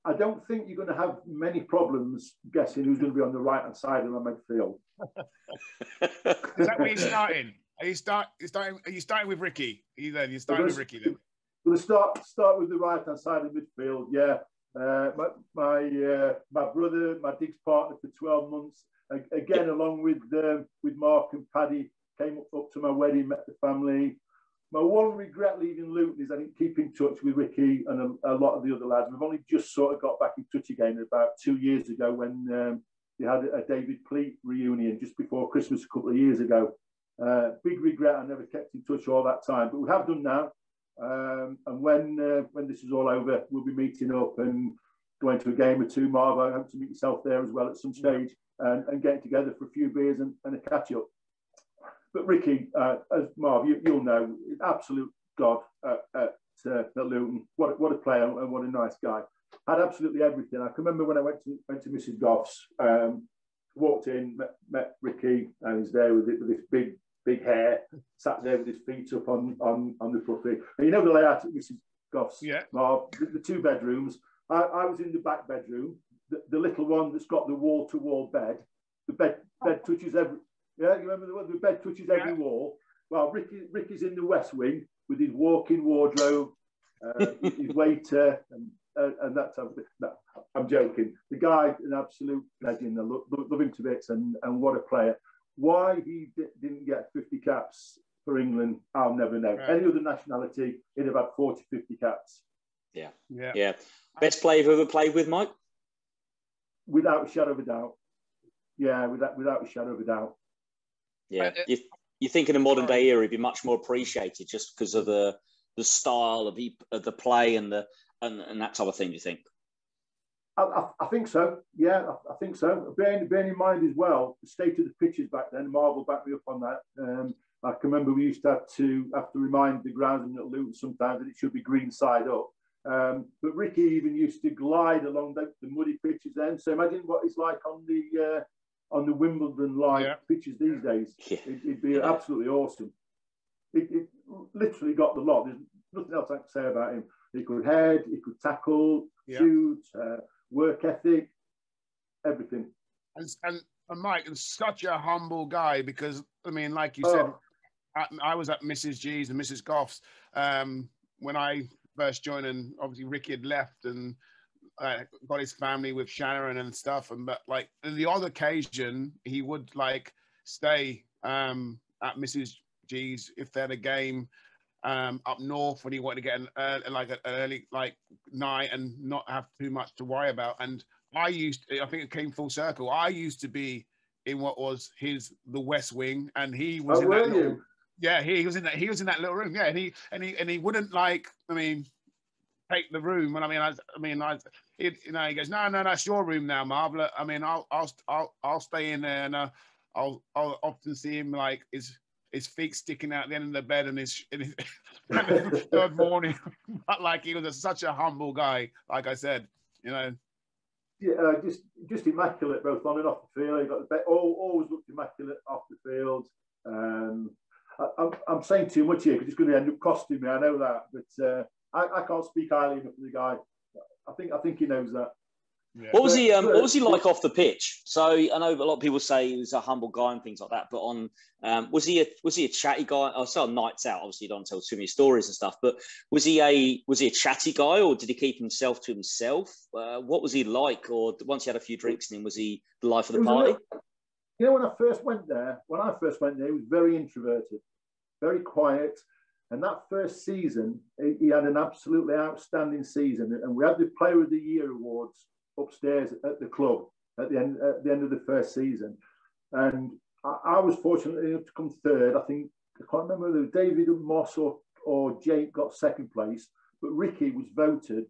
Speaker 2: I don't think you're going to have many problems guessing who's going to be on the right hand side of the midfield.
Speaker 3: Is that where you're starting? Are you start? You starting? Are you starting with Ricky? Are you then? You're starting with Ricky then.
Speaker 2: To start start with the right hand side of midfield. Yeah, uh, my my, uh, my brother, my digs partner for 12 months. Again, along with um, with Mark and Paddy, came up, up to my wedding, met the family. My one regret leaving Luton is I didn't keep in touch with Ricky and a, a, lot of the other lads. We've only just sort of got back in touch again about two years ago when um, they had a David Pleat reunion just before Christmas a couple of years ago. Uh, big regret I never kept in touch all that time, but we have done now. Um, and when uh, when this is all over, we'll be meeting up and going to a game or two, Marv. I hope to meet yourself there as well at some stage and, and getting together for a few beers and, and a catch up. But Ricky, uh, as Marv, you, will know, absolute god at, at, uh, at Luton. What, what a player and what a nice guy. Had absolutely everything. I can remember when I went to went to Mrs. Goff's, um, walked in, met, met Ricky, and he's there with, it, with this big big hair, sat there with his feet up on on on the fluffy. And you know the layout at Mrs. Goff's,
Speaker 3: yeah.
Speaker 2: Marv, the, the two bedrooms. I, I was in the back bedroom, the, the little one that's got the wall to wall bed. The bed bed touches every. Yeah, you remember the, the bed touches every yeah. wall. Well, Ricky Ricky's in the west wing with his walk-in wardrobe, uh, his waiter, and uh, and that type of thing. No, I'm joking. The guy, an absolute legend. I love, love him to bits, and and what a player. Why he didn't get 50 caps for England, I'll never know. Right. Any other nationality, he'd have had 40, 50 caps.
Speaker 1: Yeah, yeah, yeah. Best player you've ever played with, Mike?
Speaker 2: Without a shadow of a doubt. Yeah, without without a shadow of a doubt.
Speaker 1: Yeah, uh, you, you think in a modern day era, it'd be much more appreciated just because of the the style of the, of the play and the and, and that type of thing. Do you think?
Speaker 2: I, I, I think so. Yeah, I, I, think so. Bearing, bearing in mind as well the state of the pitches back then. Marvel backed me up on that. Um, I can remember we used to have to have to remind the groundsman at Luton sometimes that it should be green side up. Um, but Ricky even used to glide along the, the, muddy pitches then. So imagine what it's like on the uh, on the Wimbledon line yeah. pitches these days. Yeah. It, would be yeah. absolutely awesome. It, it, literally got the lot. There's nothing else I can say about him. He could head, he could tackle, shoot, uh, work ethic, everything.
Speaker 3: And, and, and Mike, and such a humble guy because I mean, like you oh. said, I, I, was at Mrs. G's and Mrs. Goff's um, when I first joined, and obviously Ricky had left and uh, got his family with Shannon and stuff. And but like the odd occasion, he would like stay um, at Mrs. G's if they had a game um, up north when he wanted to get an early, like an early like night and not have too much to worry about. And I used, I think it came full circle. I used to be in what was his the West Wing, and he was
Speaker 2: oh,
Speaker 3: in that
Speaker 2: little,
Speaker 3: yeah, he was in that he was in that little room, yeah, and he and he and he wouldn't like, I mean, take the room. And I mean, I, I mean, I, it, you know, he goes, no, no, that's your room now, Marvel. I mean, I'll, I'll, I'll, I'll stay in there, and uh, I'll, I'll often see him like his his feet sticking out the end of the bed and his, and his third morning. but like he was a, such a humble guy, like I said, you know.
Speaker 2: Yeah, uh, just just immaculate both on and off the field. He got the best, all, always looked immaculate off the field. Um, I, am I'm saying too much here because it's going to end up costing me. I know that, but uh, I, I can't speak highly enough of the guy. I think I think he knows that.
Speaker 1: Yeah. What was he? Um, what was he like off the pitch? So I know a lot of people say he was a humble guy and things like that. But on, um, was he a was he a chatty guy? I saw nights out. Obviously, you don't tell too many stories and stuff. But was he a was he a chatty guy, or did he keep himself to himself? Uh, what was he like? Or once he had a few drinks in him, was he the life of the party? Little,
Speaker 2: you know, when I first went there, when I first went there, he was very introverted, very quiet. And that first season, he had an absolutely outstanding season. And we had the Player of the Year awards upstairs at the club at the end at the end of the first season, and I, I was fortunate enough to come third. I think I can't remember whether David Moss or or Jake got second place, but Ricky was voted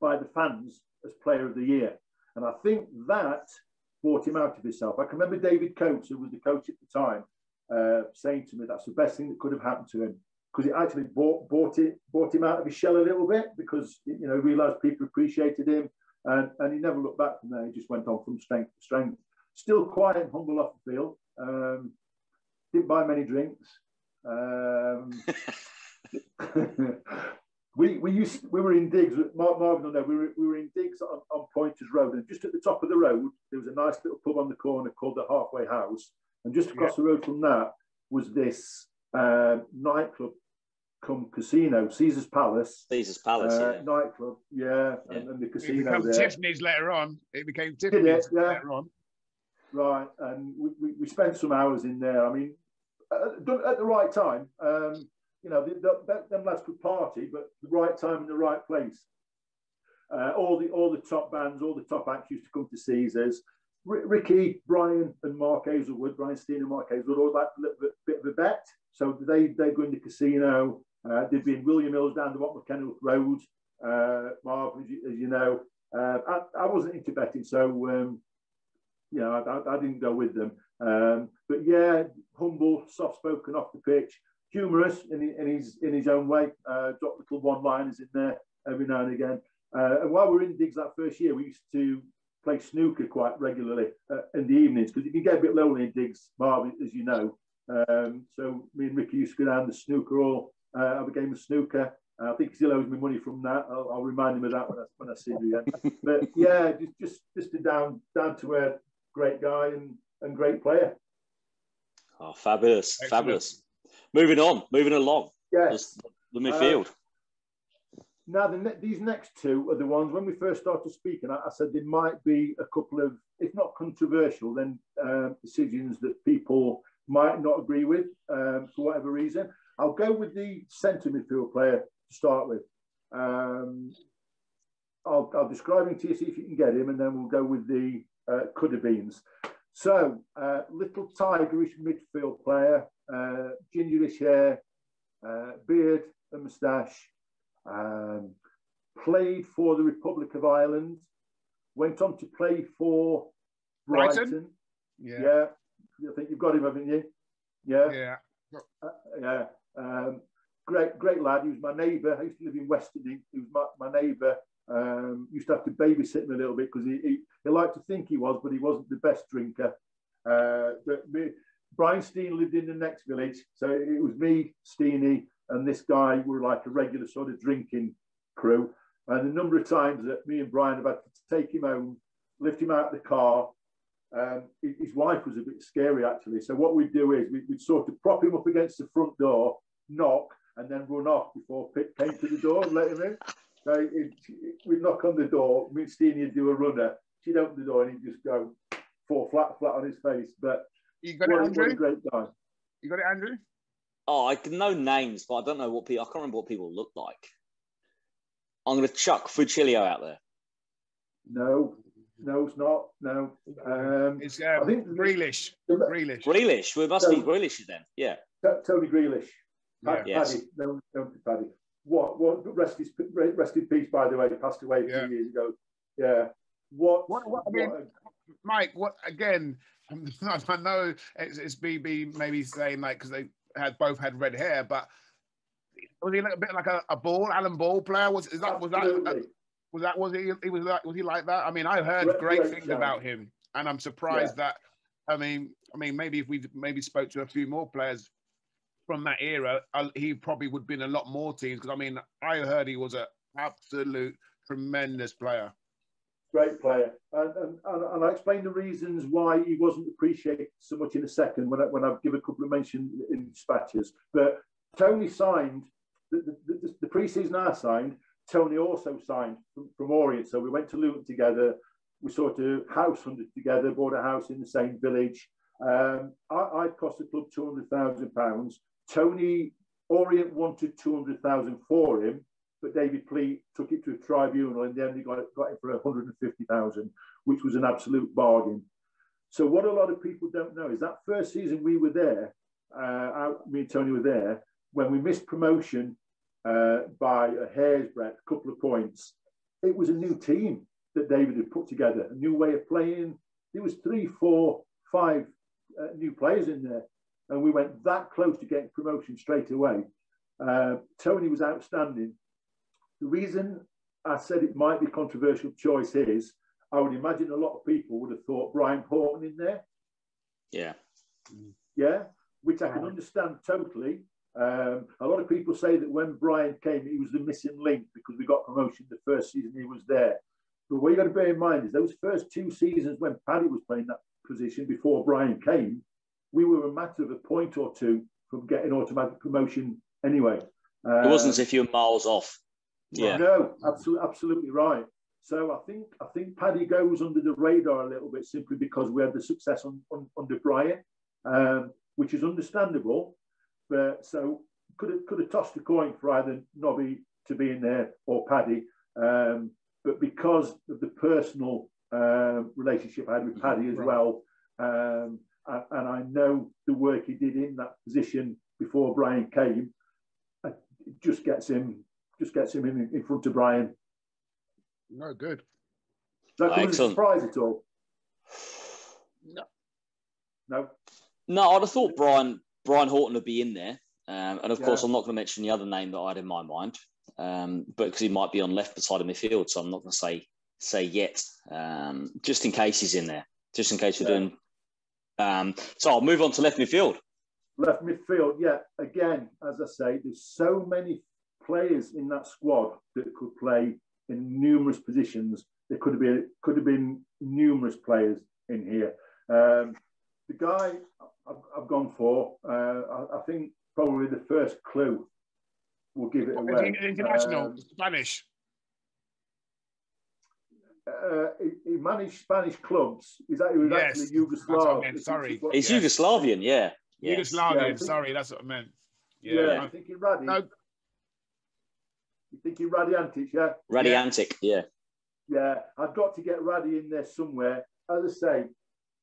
Speaker 2: by the fans as Player of the Year, and I think that brought him out of himself. I can remember David Coates, who was the coach at the time, uh, saying to me that's the best thing that could have happened to him because it actually bought, brought it brought him out of his shell a little bit because you know realised people appreciated him and, and he never looked back from there. He just went on from strength to strength. Still quiet and humble off the field. Um, didn't buy many drinks. Um, we we used we were in digs. Mark Marvin will know we were we were in digs on, on Pointers Road, and just at the top of the road there was a nice little pub on the corner called the Halfway House, and just across yeah. the road from that was this uh, nightclub come casino, Caesar's Palace.
Speaker 1: Caesar's Palace, uh,
Speaker 2: yeah. Nightclub, yeah, yeah. And, and, the casino. It became there.
Speaker 3: Tiffany's later on. It became Tiffany's it, yeah. later on.
Speaker 2: Right, and we, we, we, spent some hours in there. I mean, at, at the right time. Um, you know, the, the, them lads could party, but the right time and the right place. Uh, all the all the top bands, all the top acts used to come to Caesars. R- Ricky, Brian, and Mark Aizlewood, Brian Stein and Mark Aizlewood, all that little bit, bit of a bet. So they they go in the casino. Uh, they'd be in William Hills down the Kenilworth Road, uh, Marv, as you, as you know. Uh, I, I, wasn't into betting, so um, you know, I, I, didn't go with them. Um, but yeah, humble, soft-spoken off the pitch, humorous in, in his in his own way. Uh, drop little one-liners in there every now and again. Uh, and while we were in digs that first year, we used to play snooker quite regularly uh, in the evenings because you can get a bit lonely in digs, Marv, as you know. Um, so me and Ricky used to go down the snooker hall, uh, have a game of snooker. Uh, I think he still owes me money from that. I'll, I'll remind him of that when I, when I see him again. but yeah, just just just a down down to earth great guy and, and great player.
Speaker 1: Oh, fabulous, Excellent. fabulous. Moving on, moving along.
Speaker 2: Yes.
Speaker 1: The, the midfield.
Speaker 2: Uh, now, the ne- these next two are the ones when we first started speaking. I, I, said there might be a couple of, if not controversial, then uh, decisions that people might not agree with um, for whatever reason. I'll go with the centre midfield player to start with. Um, I'll, I'll describe him to you, see if you can get him, and then we'll go with the uh, could have beens. So, uh, little tigerish midfield player, uh, gingerish hair, uh, beard and moustache, um, played for the Republic of Ireland, went on to play for Brighton. Brighton. Yeah. yeah. I think you've got him, haven't you? Yeah.
Speaker 3: Yeah.
Speaker 2: Uh, yeah. Um, great, great lad. He was my neighbour. I used to live in Western. He was my, my neighbour um, used to have to babysit him a little bit because he, he, he, liked to think he was, but he wasn't the best drinker. Uh, but me, Brian Stein lived in the next village, so it was me, Steenie, and this guy were like a regular sort of drinking crew. And a number of times that me and Brian have had to take him home, lift him out of the car. Um, his wife was a bit scary actually. So what we'd do is we'd, we'd sort of prop him up against the front door, knock, and then run off before Pip came to the door and let him in. So it, we'd knock on the door, me and Steenie would do a runner. She'd open the door and he'd just go fall flat, flat on his face. But
Speaker 3: you got what, it, Andrew?
Speaker 2: What a great guy.
Speaker 3: You got it, Andrew?
Speaker 1: Oh, I can know names, but I don't know what people. I can't remember what people look like. I'm going to chuck Fuccillo out there.
Speaker 2: No, no, it's not. No, um,
Speaker 3: it's um, I think Grealish. Grealish.
Speaker 1: Grealish. Well, it must so, be Grealish then. Yeah.
Speaker 2: Tony Grealish. Yeah. Paddy. Yes. No, no, Paddy what what rest his rest in peace by the way he passed away a few years ago yeah what,
Speaker 3: what, what I mean what, Mike what again I know it's, it's BB maybe saying like because they had both had red hair but was he like a bit like a, a ball Alan Ball player was is that was that uh, was that was he he was like was he like that I mean I heard great, great things about him and I'm surprised yeah. that I mean I mean maybe if we maybe spoke to a few more players from that era, uh, he probably would have been a lot more teams. Because I mean, I heard he was an absolute tremendous player.
Speaker 2: Great player, and, and, and I explained the reasons why he wasn't appreciated so much in a second when I, when I give a couple of mentions in dispatches. But Tony signed the, the, the, the pre-season I signed. Tony also signed from, from Orient, so we went to Luton together. We sort of house hunted together, bought a house in the same village. Um, I, I cost the club two hundred thousand pounds. Tony Orient wanted 200,000 for him, but David Pleat took it to a tribunal and then he got, got it for 150,000, which was an absolute bargain. So what a lot of people don't know is that first season we were there, uh, me and Tony were there, when we missed promotion uh, by a hair's breadth, a couple of points, it was a new team that David had put together, a new way of playing. There was three, four, five uh, new players in there and we went that close to getting promotion straight away. Uh, Tony was outstanding. The reason I said it might be controversial choice is I would imagine a lot of people would have thought Brian Horton in there.
Speaker 1: Yeah.
Speaker 2: Yeah, which I can understand totally. Um, a lot of people say that when Brian came, he was the missing link because we got promotion the first season he was there. But what you got to bear in mind is those first two seasons when Paddy was playing that position before Brian came, we were a matter of a point or two from getting automatic promotion anyway.
Speaker 1: Uh, it wasn't as if you were miles off. Yeah.
Speaker 2: No, absolutely, absolutely right. So I think I think Paddy goes under the radar a little bit simply because we had the success on, on under Brian, um, which is understandable. But so could have could have tossed a coin for either Nobby to be in there or Paddy. Um, but because of the personal uh, relationship I had with Paddy as well, um, and I know the work he did in that position before Brian came. It just gets him, just gets him in, in front of Brian.
Speaker 3: No, good.
Speaker 2: that come as a surprise at all?
Speaker 1: No.
Speaker 2: No.
Speaker 1: No, I'd have thought Brian Brian Horton would be in there, um, and of yeah. course, I'm not going to mention the other name that I had in my mind, um, but because he might be on left side of midfield, so I'm not going to say say yet, um, just in case he's in there, just in case we're yeah. doing. Um, so I'll move on to left midfield.
Speaker 2: Left midfield, yeah. Again, as I say, there's so many players in that squad that could play in numerous positions. There could have been could have been numerous players in here. Um, the guy I've, I've gone for, uh, I, I, think probably the first clue will give it away.
Speaker 3: International, um, Spanish.
Speaker 2: Uh, he, he, managed Spanish clubs. Is that he was yes, actually Yugoslav?
Speaker 3: Sorry,
Speaker 1: it's yes. Yugoslavian. Yeah,
Speaker 3: yes. Yugoslavian. Yeah, sorry, that's what I meant. Yeah,
Speaker 2: yeah I think he Radi. No. You think he Raddy Antic? Yeah,
Speaker 1: Raddy Antic. Yeah.
Speaker 2: yeah, I've got to get Raddy in there somewhere. As I say,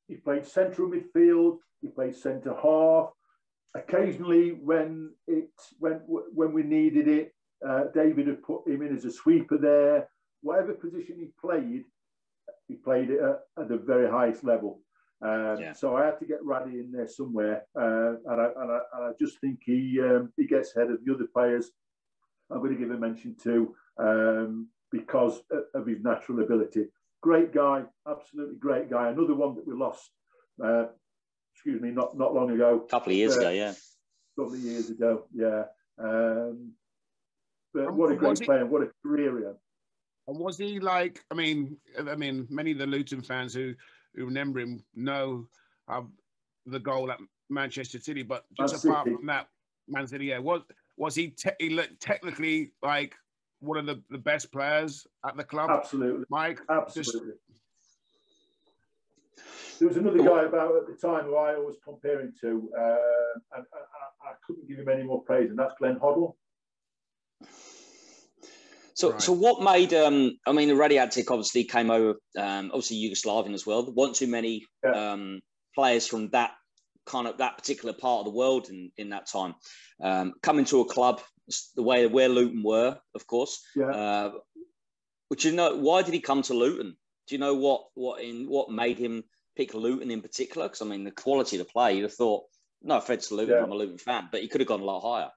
Speaker 2: he played central midfield. He played centre half. Occasionally, when it when when we needed it, uh, David had put him in as a sweeper there. Whatever position he played, he played it at, at the very highest level. Um, yeah. So I had to get Raddy in there somewhere, uh, and, I, and, I, and, I, just think he um, he gets ahead of the other players. I'm going to give a mention to um, because of his natural ability. Great guy, absolutely great guy. Another one that we lost, uh, excuse me, not not long ago.
Speaker 1: A couple of years uh, ago, yeah.
Speaker 2: A couple of years ago, yeah. Um, but what a great player, what a career he had.
Speaker 3: And was he like? I mean, I mean, many of the Luton fans who who remember him know um, the goal at Manchester City. But just Man apart from that, Man City, yeah, was was he, te- he technically like one of the, the best players at the club?
Speaker 2: Absolutely,
Speaker 3: Mike.
Speaker 2: Absolutely. Just... There was another guy about at the time who I always compare him to, uh, and I, I, couldn't give him any more praise, and that's Glenn Hoddle.
Speaker 1: So, right. so what made? Um, I mean, the Raddy Antic obviously came over, um, obviously Yugoslavian as well. There weren't too many yeah. um, players from that kind of that particular part of the world in, in that time. Um, coming to a club the way where Luton were, of course.
Speaker 2: Yeah. Uh,
Speaker 1: but you know, why did he come to Luton? Do you know what what in what made him pick Luton in particular? Because I mean, the quality of the play, you'd have thought. No offense to Luton, yeah. I'm a Luton fan, but he could have gone a lot higher.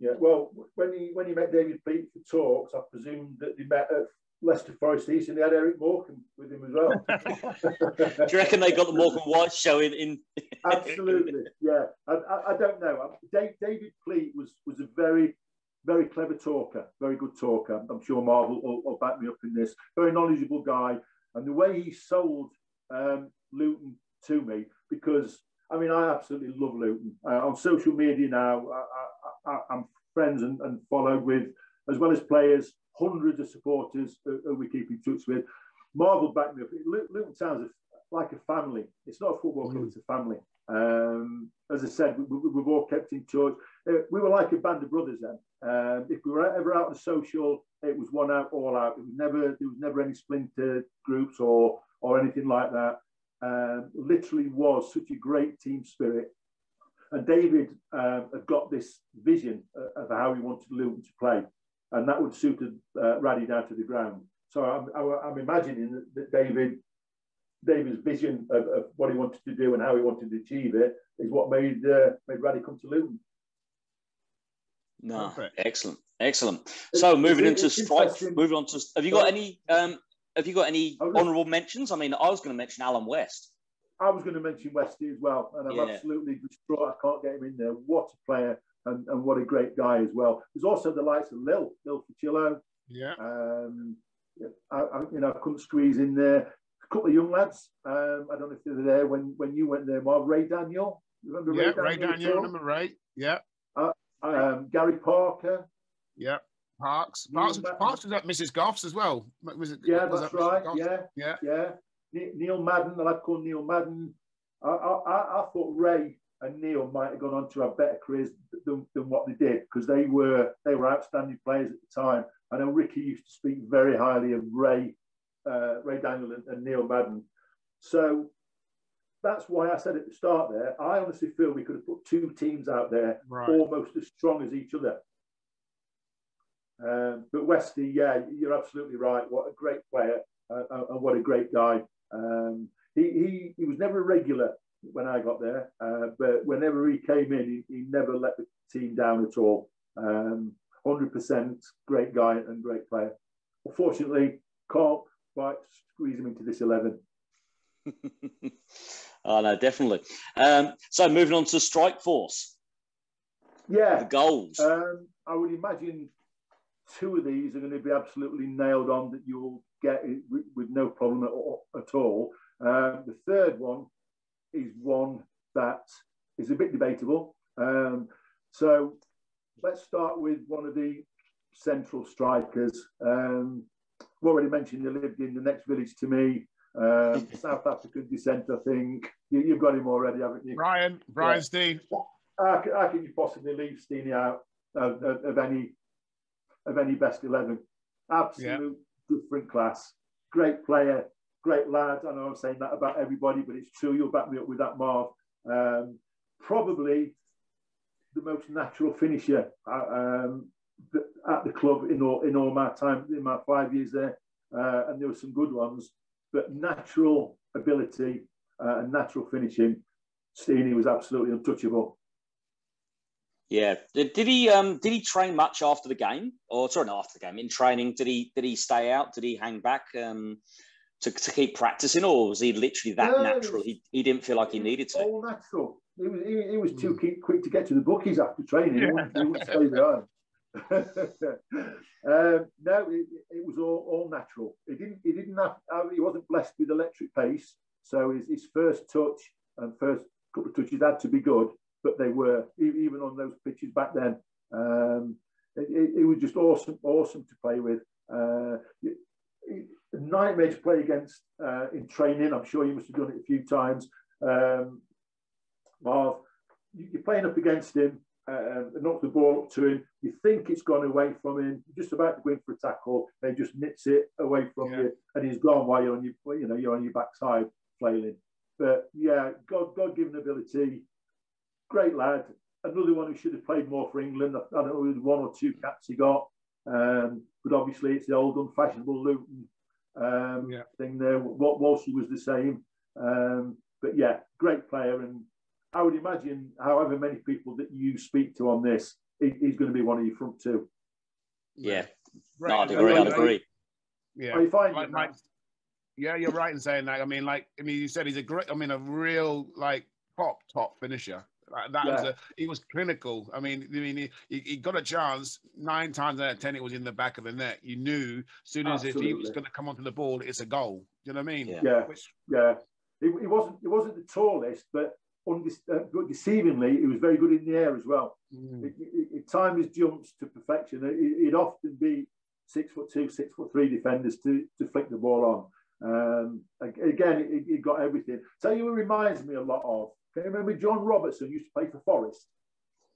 Speaker 2: Yeah, well, when he when he met David Pleat for talks, I presume that they met at Leicester Forest East, and they had Eric Morecambe with him as well.
Speaker 1: Do you reckon they got the Morecambe Wise show in? in...
Speaker 2: Absolutely, yeah. I, I, I, don't know. David Pleat was was a very very clever talker, very good talker. I'm sure Marvel will, will back me up in this. Very knowledgeable guy, and the way he sold um, Luton to me, because I mean, I absolutely love Luton. Uh, on social media now, I, am friends and, and followed with, as well as players, hundreds of supporters who we keep in touch with. Marvel backed me up. Luton Town's like a family. It's not a football club, mm. it's a family. Um, as I said, we, have all kept in touch. Uh, we were like a band of brothers then. Um, if we were ever out on social, it was one out, all out. It was never there was never any splinter groups or or anything like that. Um, literally was such a great team spirit. And David um, had got this vision of how he wanted Luton to play and that would suit uh, Raddy down to the ground. So I'm, I'm imagining that David, David's vision of, of, what he wanted to do and how he wanted to achieve it is what made uh, made Raddy come to Luton.
Speaker 1: No, excellent, excellent. So moving it, into strikes, moving on to. Have you got any? Um, have you got any honourable mentions? I mean, I was going to mention Alan West.
Speaker 2: I was going to mention Westy as well, and I'm yeah. absolutely distraught I can't get him in there. What a player! and, and what a great guy as well. There's also the likes of Lil, Lil Fuccillo.
Speaker 3: Yeah.
Speaker 2: Um, I, I, you know, I couldn't squeeze in there. A couple of young lads. Um, I don't know if they were there when, when you went there, Mark. Ray Daniel.
Speaker 3: Remember yeah, Ray Daniel? Ray Daniel, remember Ray? Yeah.
Speaker 2: Uh, um, Gary Parker.
Speaker 3: Yeah. Parks. Parks, Parks was at Mrs. Goff's as well. Was it,
Speaker 2: yeah, was that's that right. Yeah, yeah, yeah. Neil Madden, the lad called Neil Madden. I, I, I thought Ray and Neil might have gone on to have better careers than, than what they did because they were they were outstanding players at the time. I know Ricky used to speak very highly of Ray, uh, Ray Daniel and, and, Neil Madden. So that's why I said at the start there, I honestly feel we could have put two teams out there right. almost as strong as each other. Um, but Westy, yeah, you're absolutely right. What a great player. uh, and what a great guy. Um, he, he, he was never a regular when I got there, uh, but whenever he came in, he, he, never let the team down at all. Um, 100% great guy and great player. Unfortunately, can't quite squeeze him into this 11.
Speaker 1: oh, no, definitely. Um, so moving on to Strike Force.
Speaker 2: Yeah.
Speaker 1: The goals.
Speaker 2: Um, I would imagine two of these are going to be absolutely nailed on that you'll get it with, with no problem at all. At all. Um, the third one is one that is a bit debatable. Um, so let's start with one of the central strikers. Um, I've already mentioned he lived in the next village to me. Um, South African descent, I think. You, have got him already, haven't you?
Speaker 3: Brian, Brian yeah. Stein.
Speaker 2: How, how, can you possibly leave Steenie out of, of, of, any of any best eleven? Absolute yeah. different class. Great player, great lad. I know I'm saying that about everybody, but it's true. You'll back me up with that, Marv. Um, probably the most natural finisher uh, um, at the club in all in all my time in my five years there, uh, and there were some good ones. But natural ability uh, and natural finishing, Steenie was absolutely untouchable.
Speaker 1: Yeah. Did, did he um did he train much after the game? Or sorry, not after the game. In training, did he did he stay out? Did he hang back um to, to keep practicing, or was he literally that no, natural? He, he didn't feel like he needed to.
Speaker 2: All natural. He was he, he was too mm. quick to get to the bookies after training. He, wouldn't, he wouldn't stay behind. um, no, it, it, was all, all natural. He didn't he didn't have he wasn't blessed with electric pace, so his, his first touch and first couple of touches had to be good but they were even on those pitches back then. Um, it, it, it, was just awesome, awesome to play with. Uh, nightmare to play against uh, in training. I'm sure you must have done it a few times. Um, Marv, you're playing up against him, uh, knock the ball up to him. You think it's gone away from him. You're just about to go in for a tackle. They just nits it away from yeah. you, and he's gone while you're on your, you know, you're on your backside flailing. But yeah, God, God-given ability great lad. Another one who should have played more for England. I don't know, one or two caps he got. Um, but obviously, it's the old unfashionable Luton um, yeah. thing there. What Walshy was the same. Um, but yeah, great player. And I would imagine, however many people that you speak to on this, he, he's going to be one of your front two.
Speaker 1: Yeah, right. no, I'd agree. I'd agree.
Speaker 3: Yeah, Are you fine? Like, like, yeah, you're right in saying that. I mean, like, I mean, you said he's a great. I mean, a real like top top finisher. That yeah. was a, he was clinical. I mean, I mean, he, he, got a chance nine times out of ten. It was in the back of the net. You knew as soon as Absolutely. if he was going to come onto the ball, it's a goal. Do you know what I mean?
Speaker 2: Yeah, yeah. Which, yeah. He, he, wasn't he wasn't the tallest, but undis, uh, deceivingly, he was very good in the air as well. Mm. He, timed his jumps to perfection. He'd often be six foot two, six foot three defenders to to flick the ball on. Um, again, he, he got everything. So he reminds me a lot of can you remember John Robertson used to play for Forest?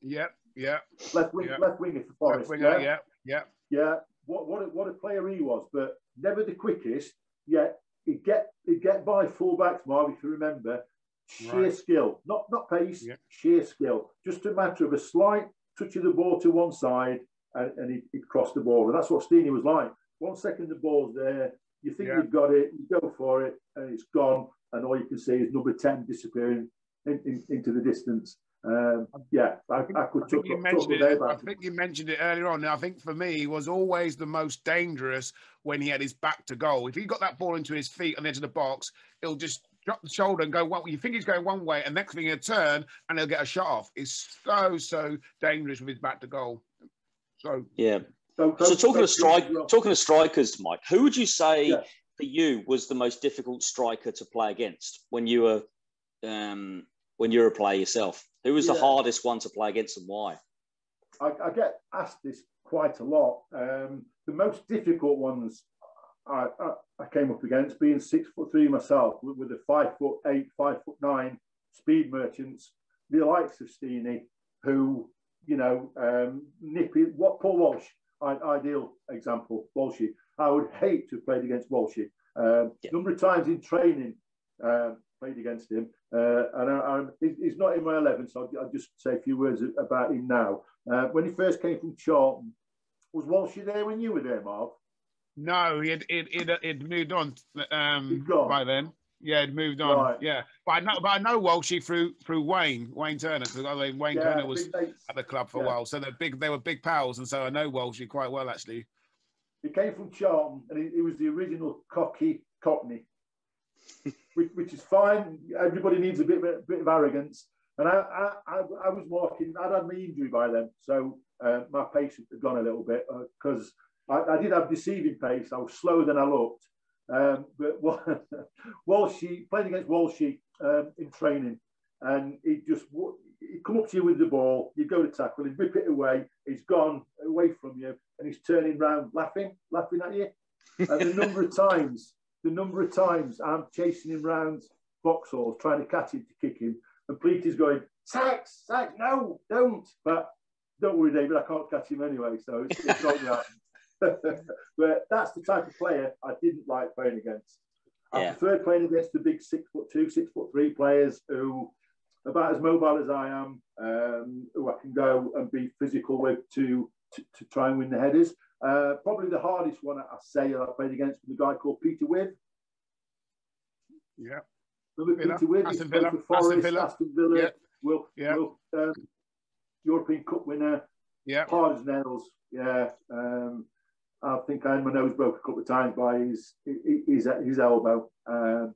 Speaker 3: Yeah, yeah.
Speaker 2: Left wing,
Speaker 3: yep.
Speaker 2: left winger for Forest.
Speaker 3: Winger, yeah, yeah.
Speaker 2: Yeah. What what a, what a player he was, but never the quickest. Yet he'd get he'd get by fullbacks, Marv, if you remember. Sheer right. skill, not not pace, sheer skill. Just a matter of a slight touch of the ball to one side, and, and he'd, he'd cross the ball. And that's what Steenie was like. One second the ball's there, you think you've got it, you go for it, and it's gone, and all you can see is number 10 disappearing in, in, into the distance. Um, yeah, I, I could I
Speaker 3: think, you mentioned it, I think you mentioned it earlier on. I think for me, he was always the most dangerous when he had his back to goal. If he got that ball into his feet and into the box, he'll just drop the shoulder and go one. You think he's going one way, and next thing he'll turn and he'll get a shot off. It's so so dangerous with his back to goal. So
Speaker 1: yeah. So, so talking of strike, talking of strikers, Mike, who would you say yeah. for you was the most difficult striker to play against when you were um, when you're a player yourself? Who was yeah. the hardest one to play against and why?
Speaker 2: I, I get asked this quite a lot. Um, the most difficult ones I, I, I, came up against, being six foot three myself, with, with the five foot eight, five foot nine speed merchants, the likes of Steenie, who, you know, um, nippy, what Paul Walsh, ideal example, Walshy. I would hate to have played against Walshy. Um, yeah. Number of times in training, um, played against him. Uh, and I, he's not in my 11, so I'll, I'll, just say a few words about him now. Uh, when he first came from Charlton, was Walsh there when you were there, Mark?
Speaker 3: No, he had it it it moved on um, by then. Yeah, it moved on. Right. Yeah, but I know, but I know Walshy through through Wayne Wayne Turner because I mean Wayne yeah, Turner was at the club for yeah. a while, so they're big. They were big pals, and so I know Walshy quite well actually.
Speaker 2: He came from Charlton, and he, he was the original cocky Cockney, which, which, is fine. Everybody needs a bit, bit, bit of arrogance, and I, I, I, was walking. I'd had my injury by then, so uh, my patience had gone a little bit because uh, I, I did have deceiving pace. I was slower than I looked um, but Walshy playing against Walshy um, in training, and he just he'd come up to you with the ball, you go to tackle, he'd rip it away, he's gone away from you, and he's turning round laughing, laughing at you. And the number of times, the number of times I'm chasing him round Vauxhalls, trying to catch him to kick him, and Pleaty's going, Sacks, Sacks, no, don't. But don't worry, David, I can't catch him anyway, so it's, it's not going but that's the type of player I didn't like playing against. I yeah. preferred playing against the big six foot two, six foot three players who about as mobile as I am, um, who I can go and be physical with to to, to try and win the headers. Uh, probably the hardest one I say that I played against was a guy called Peter Withe.
Speaker 3: Yeah.
Speaker 2: Remember Villa, Peter Withe? Aston Villa, Forest, Aston Villa, Aston Villa yeah. Will,
Speaker 3: yeah.
Speaker 2: Will, um, European Cup winner.
Speaker 3: Yeah.
Speaker 2: Hard as nails. Yeah. Um, I think I had my nose broke a couple of times by his his, his elbow. Um,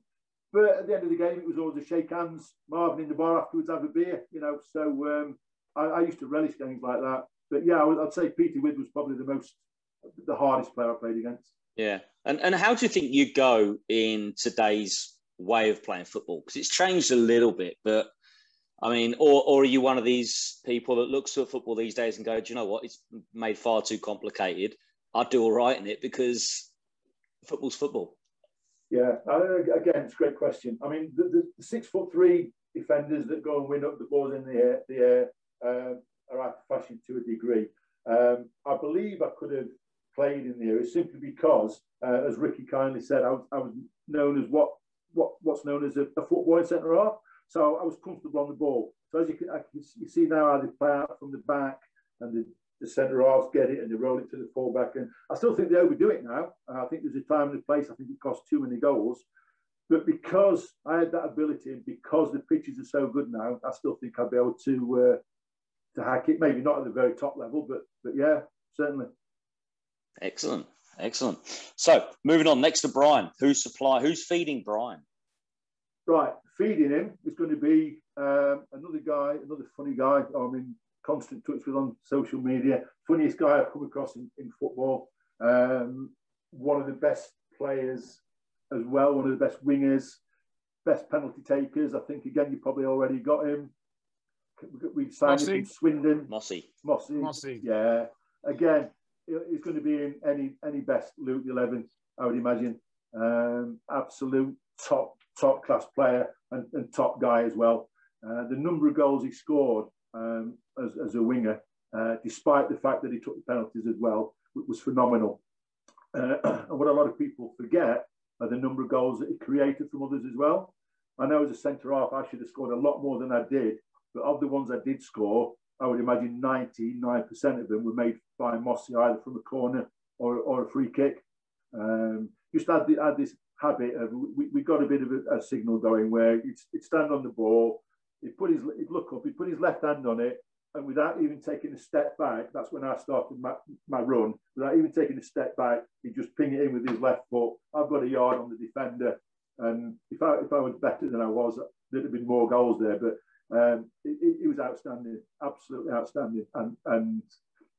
Speaker 2: but at the end of the game, it was always a shake hands, Marvin in the bar afterwards, have a beer, you know. So um, I, I, used to relish games like that. But yeah, I would, I'd say Peter Withe was probably the most, the hardest player I played against.
Speaker 1: Yeah, and and how do you think you go in today's way of playing football? Because it's changed a little bit, but I mean, or or are you one of these people that looks at football these days and go, do you know what? It's made far too complicated. I'd do all right in it because football's football.
Speaker 2: Yeah, again, it's a great question. I mean, the, the, six foot three defenders that go and win up the balls in the air, the air uh, are out of fashion to a degree. Um, I believe I could have played in the simply because, uh, as Ricky kindly said, I was, I was, known as what, what what's known as a, a football centre half. So I was comfortable on the ball. So as you can, can you see now how they play out from the back and the the centre halves get it and they roll it to the fullback. And I still think they overdo it now. I think there's a time and a place. I think it costs too many goals. But because I had that ability and because the pitches are so good now, I still think I'd be able to uh, to hack it. Maybe not at the very top level, but but yeah, certainly.
Speaker 1: Excellent, excellent. So moving on next to Brian, who's supply? Who's feeding Brian?
Speaker 2: Right, feeding him is going to be um, another guy, another funny guy. I'm in constant touch with on social media. Funniest guy I've come across in, in football. Um, one of the best players as well, one of the best wingers, best penalty takers. I think, again, you probably already got him. We signed Mossy. him from Swindon.
Speaker 1: Mossy.
Speaker 2: Mossy.
Speaker 3: Mossy.
Speaker 2: Yeah. Again, he's going to be in any any best Luke 11, I would imagine. Um, absolute top top class player and, and top guy as well. Uh, the number of goals he scored um, as, as, a winger, uh, despite the fact that he took the penalties as well, was phenomenal. Uh, and what a lot of people forget are the number of goals that he created from others as well. I know as a centre half, I should have scored a lot more than I did, but of the ones I did score, I would imagine 99% of them were made by Mossy either from a corner or, or a free kick. Um, just had, the, had this habit of we, we got a bit of a, a signal going where he'd, he'd stand on the ball, he'd put his he'd look up, he'd put his left hand on it, and without even taking a step back, that's when I started my, my run. Without even taking a step back, he'd just ping it in with his left foot. I've got a yard on the defender, and if I if I was better than I was, there'd have been more goals there. But um, it, it, was outstanding, absolutely outstanding, and and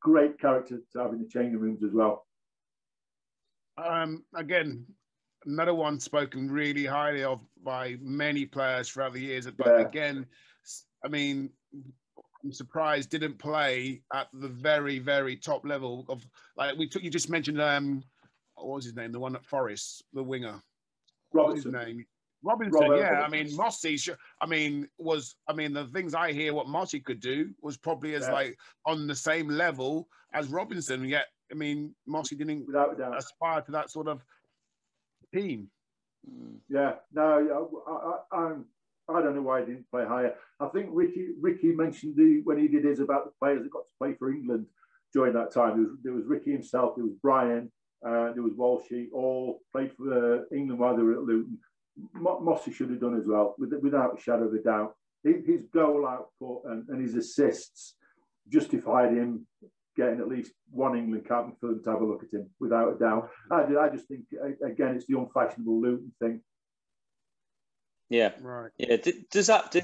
Speaker 2: great character to have in the changing rooms as well.
Speaker 3: Um, again, another one spoken really highly of by many players throughout the years. But yeah. again, I mean, I'm surprised didn't play at the very, very top level of like we took. You just mentioned um, what was his name? The one at Forest, the winger.
Speaker 2: Robinson.
Speaker 3: What his name? Robinson, Robert, yeah. I mean, Mossy. I mean, was I mean the things I hear what Mossy could do was probably as yeah. like on the same level as Robinson. Yet, I mean, Mossy didn't Without doubt. aspire to that sort of team. Mm.
Speaker 2: Yeah, no, I, I, I'm. Um, I don't know why he didn't play higher. I think Ricky Ricky mentioned the when he did his about the players that got to play for England during that time. There was, there was Ricky himself, there was Brian, and there was Walshy, all played for uh, England while they were at Luton. Mossy should have done as well, without a shadow of a doubt. His goal output and, and his assists justified him getting at least one England cap for them to have a look at him, without a doubt. I, I just think, again, it's the unfashionable Luton thing.
Speaker 1: Yeah, right. Yeah, does that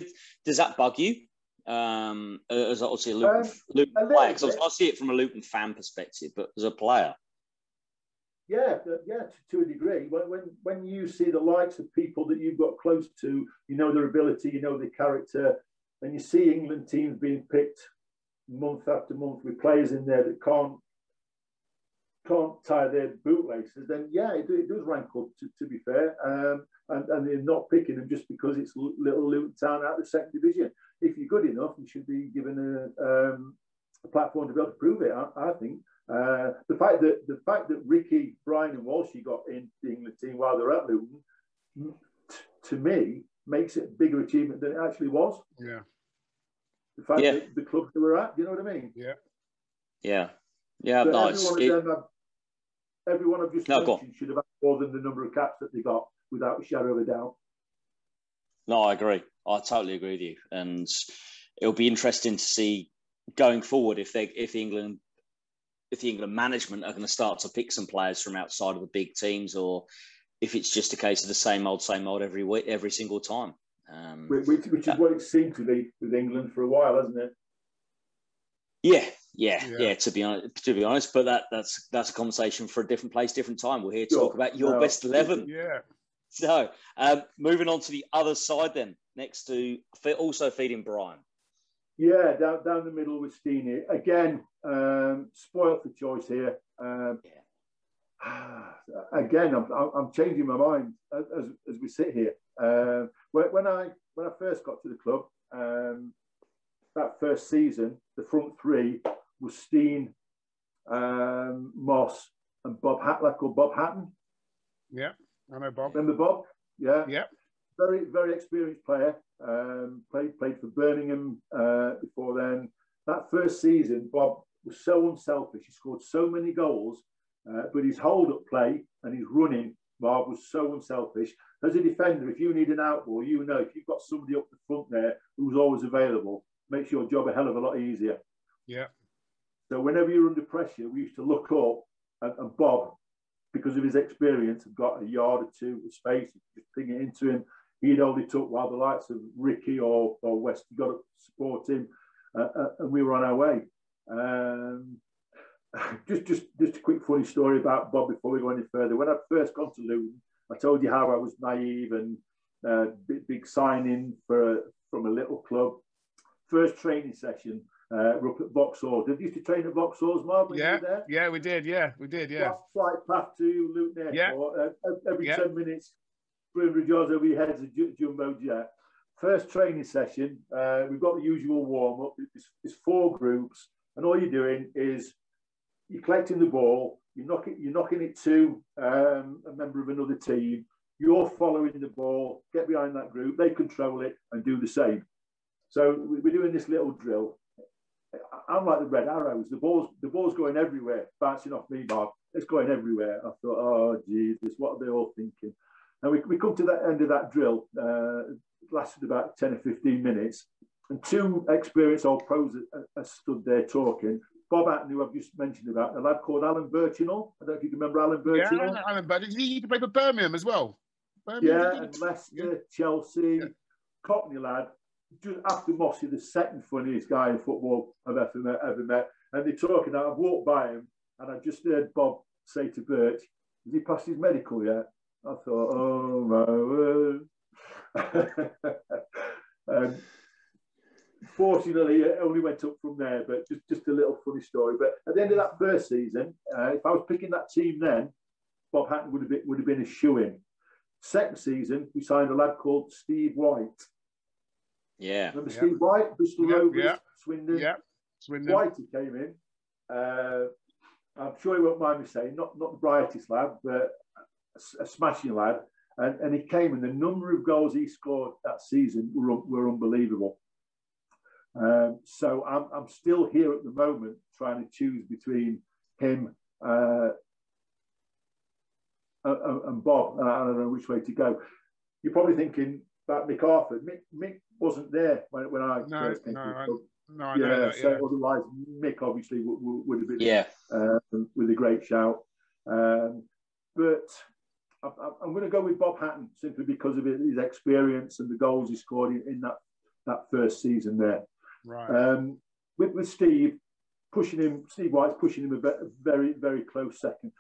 Speaker 1: does that bug you? Um, as obviously a Luton, um, Luton a player, because I see it from a Luton fan perspective, but as a player,
Speaker 2: yeah, yeah, to, to, a degree. When, when when you see the likes of people that you've got close to, you know their ability, you know their character, and you see England teams being picked month after month with players in there that can't can't tie their bootlaces, then yeah, it, it does rankle. To, to be fair, um, and, and they're not picking them just because it's little Luton Town out of the second division. If you're good enough, you should be given a, um, a platform to be able to prove it. I, I think. Uh, the fact that the fact that Ricky, Brian, and Walshy got in the England team while they're at Luton, t- to me, makes it a bigger achievement than it actually was.
Speaker 3: Yeah.
Speaker 2: The fact yeah. that the club they were at, you know what I mean?
Speaker 3: Yeah.
Speaker 1: Yeah. Yeah. So no, every, one
Speaker 2: it... every one of just no, mentioned should have had more than the number of caps that they got, without a shadow of a doubt.
Speaker 1: No, I agree. I totally agree with you, and it'll be interesting to see going forward if they if England if the England management are going to start to pick some players from outside of the big teams, or if it's just a case of the same old, same old every week, every single time. Um,
Speaker 2: which, which, is uh, what it seemed to be with England for a while, hasn't it?
Speaker 1: Yeah, yeah, yeah, yeah. To be honest, to be honest, but that that's that's a conversation for a different place, different time. We're here to sure. talk about your no. best eleven.
Speaker 3: Yeah.
Speaker 1: So, um, moving on to the other side, then next to also feeding Brian.
Speaker 2: Yeah, down, down the middle with Steenie. Again, um, spoiled for choice here. Um, yeah. Again, I'm, I'm changing my mind as, as we sit here. Uh, when, I when I first got to the club, um, that first season, the front three was Stein, um, Moss, and Bob Hatlack or Bob Hatton.
Speaker 3: Yeah, I know Bob.
Speaker 2: Remember Bob? Yeah.
Speaker 3: Yeah
Speaker 2: very very experienced player. Um, played played for Birmingham uh, before then. That first season, Bob was so unselfish. He scored so many goals, uh, but his hold up play and his running, Bob was so unselfish. As a defender, if you need an outball, you know if you've got somebody up the front there who's always available, makes your job a hell of a lot easier.
Speaker 3: Yeah.
Speaker 2: So whenever you're under pressure, we used to look up, and, and Bob, because of his experience, had got a yard or two of space. Just ping it into him he'd only took while the likes of Ricky or, or West got to support him, uh, uh, and we were on our way. Um, just, just, just a quick funny story about Bob before we go any further. When I first got to Luton, I told you how I was naive and uh, big, big signing for from a little club. First training session, uh, we're up at Vauxhall. Did you used to train at Vauxhall, Marv?
Speaker 3: Yeah, yeah, we did. Yeah, we did. Yeah,
Speaker 2: flight path to Luton Airport. Yeah. Uh, every yeah. ten minutes, 300 yards over your head a jumbo jet. First training session, uh, we've got the usual warm up. It's, it's, four groups, and all you're doing is you're collecting the ball, you're knocking, you're knocking it to um, a member of another team. You're following the ball, get behind that group, they control it, and do the same. So we're doing this little drill. I'm like the red arrows. The ball's the ball's going everywhere, bouncing off me, Bob. It's going everywhere. I thought, oh Jesus, what are they all thinking? And we, we come to that end of that drill, uh, lasted about 10 or 15 minutes, and two experienced old pros are, stood there talking. Bob Hatton, who I've just mentioned about, a lad called Alan Birchenall. I don't know if you can remember Alan Birchenall.
Speaker 3: Yeah, Alan Birchenall. He play for Birmingham as well.
Speaker 2: Birmingham, yeah, and Leicester, yeah. Chelsea, yeah. Cockney lad. Just after Mossy, the second funniest guy in football I've ever met. Ever met. And they're talking. I've walked by him, and I just heard Bob say to Birch, "Has he passed his medical yet?" I thought, oh my word. um, fortunately, it only went up from there, but just, just a little funny story. But at the end of that first season, uh, if I was picking that team then, Bob Hatton would have been, would have been a shoe in. Second season, we signed a lad called Steve White.
Speaker 1: Yeah.
Speaker 2: Remember yep. Steve White, Bristol
Speaker 3: yep,
Speaker 2: Rovers,
Speaker 3: yep.
Speaker 2: Swindon?
Speaker 3: Yeah. Swindon.
Speaker 2: Whitey came in. Uh, I'm sure he won't mind me saying, not, not the brightest lad, but a smashing lad, and, and he came, and the number of goals he scored that season were, were unbelievable. Um, so I'm, I'm still here at the moment trying to choose between him uh, and, and Bob. I don't know which way to go. You're probably thinking about Mick Harford. Mick, Mick wasn't there when, when I
Speaker 3: no,
Speaker 2: first
Speaker 3: came
Speaker 2: no,
Speaker 3: no, I
Speaker 2: yeah,
Speaker 3: that,
Speaker 2: so otherwise Mick obviously would, would, would have been
Speaker 1: yeah
Speaker 2: um, with a great shout. Um, but I, am going to go with Bob Hatton simply because of his experience and the goals he scored in, in that that first season there.
Speaker 3: Right.
Speaker 2: Um, with, with Steve pushing him, Steve White's pushing him a bit, very very close second.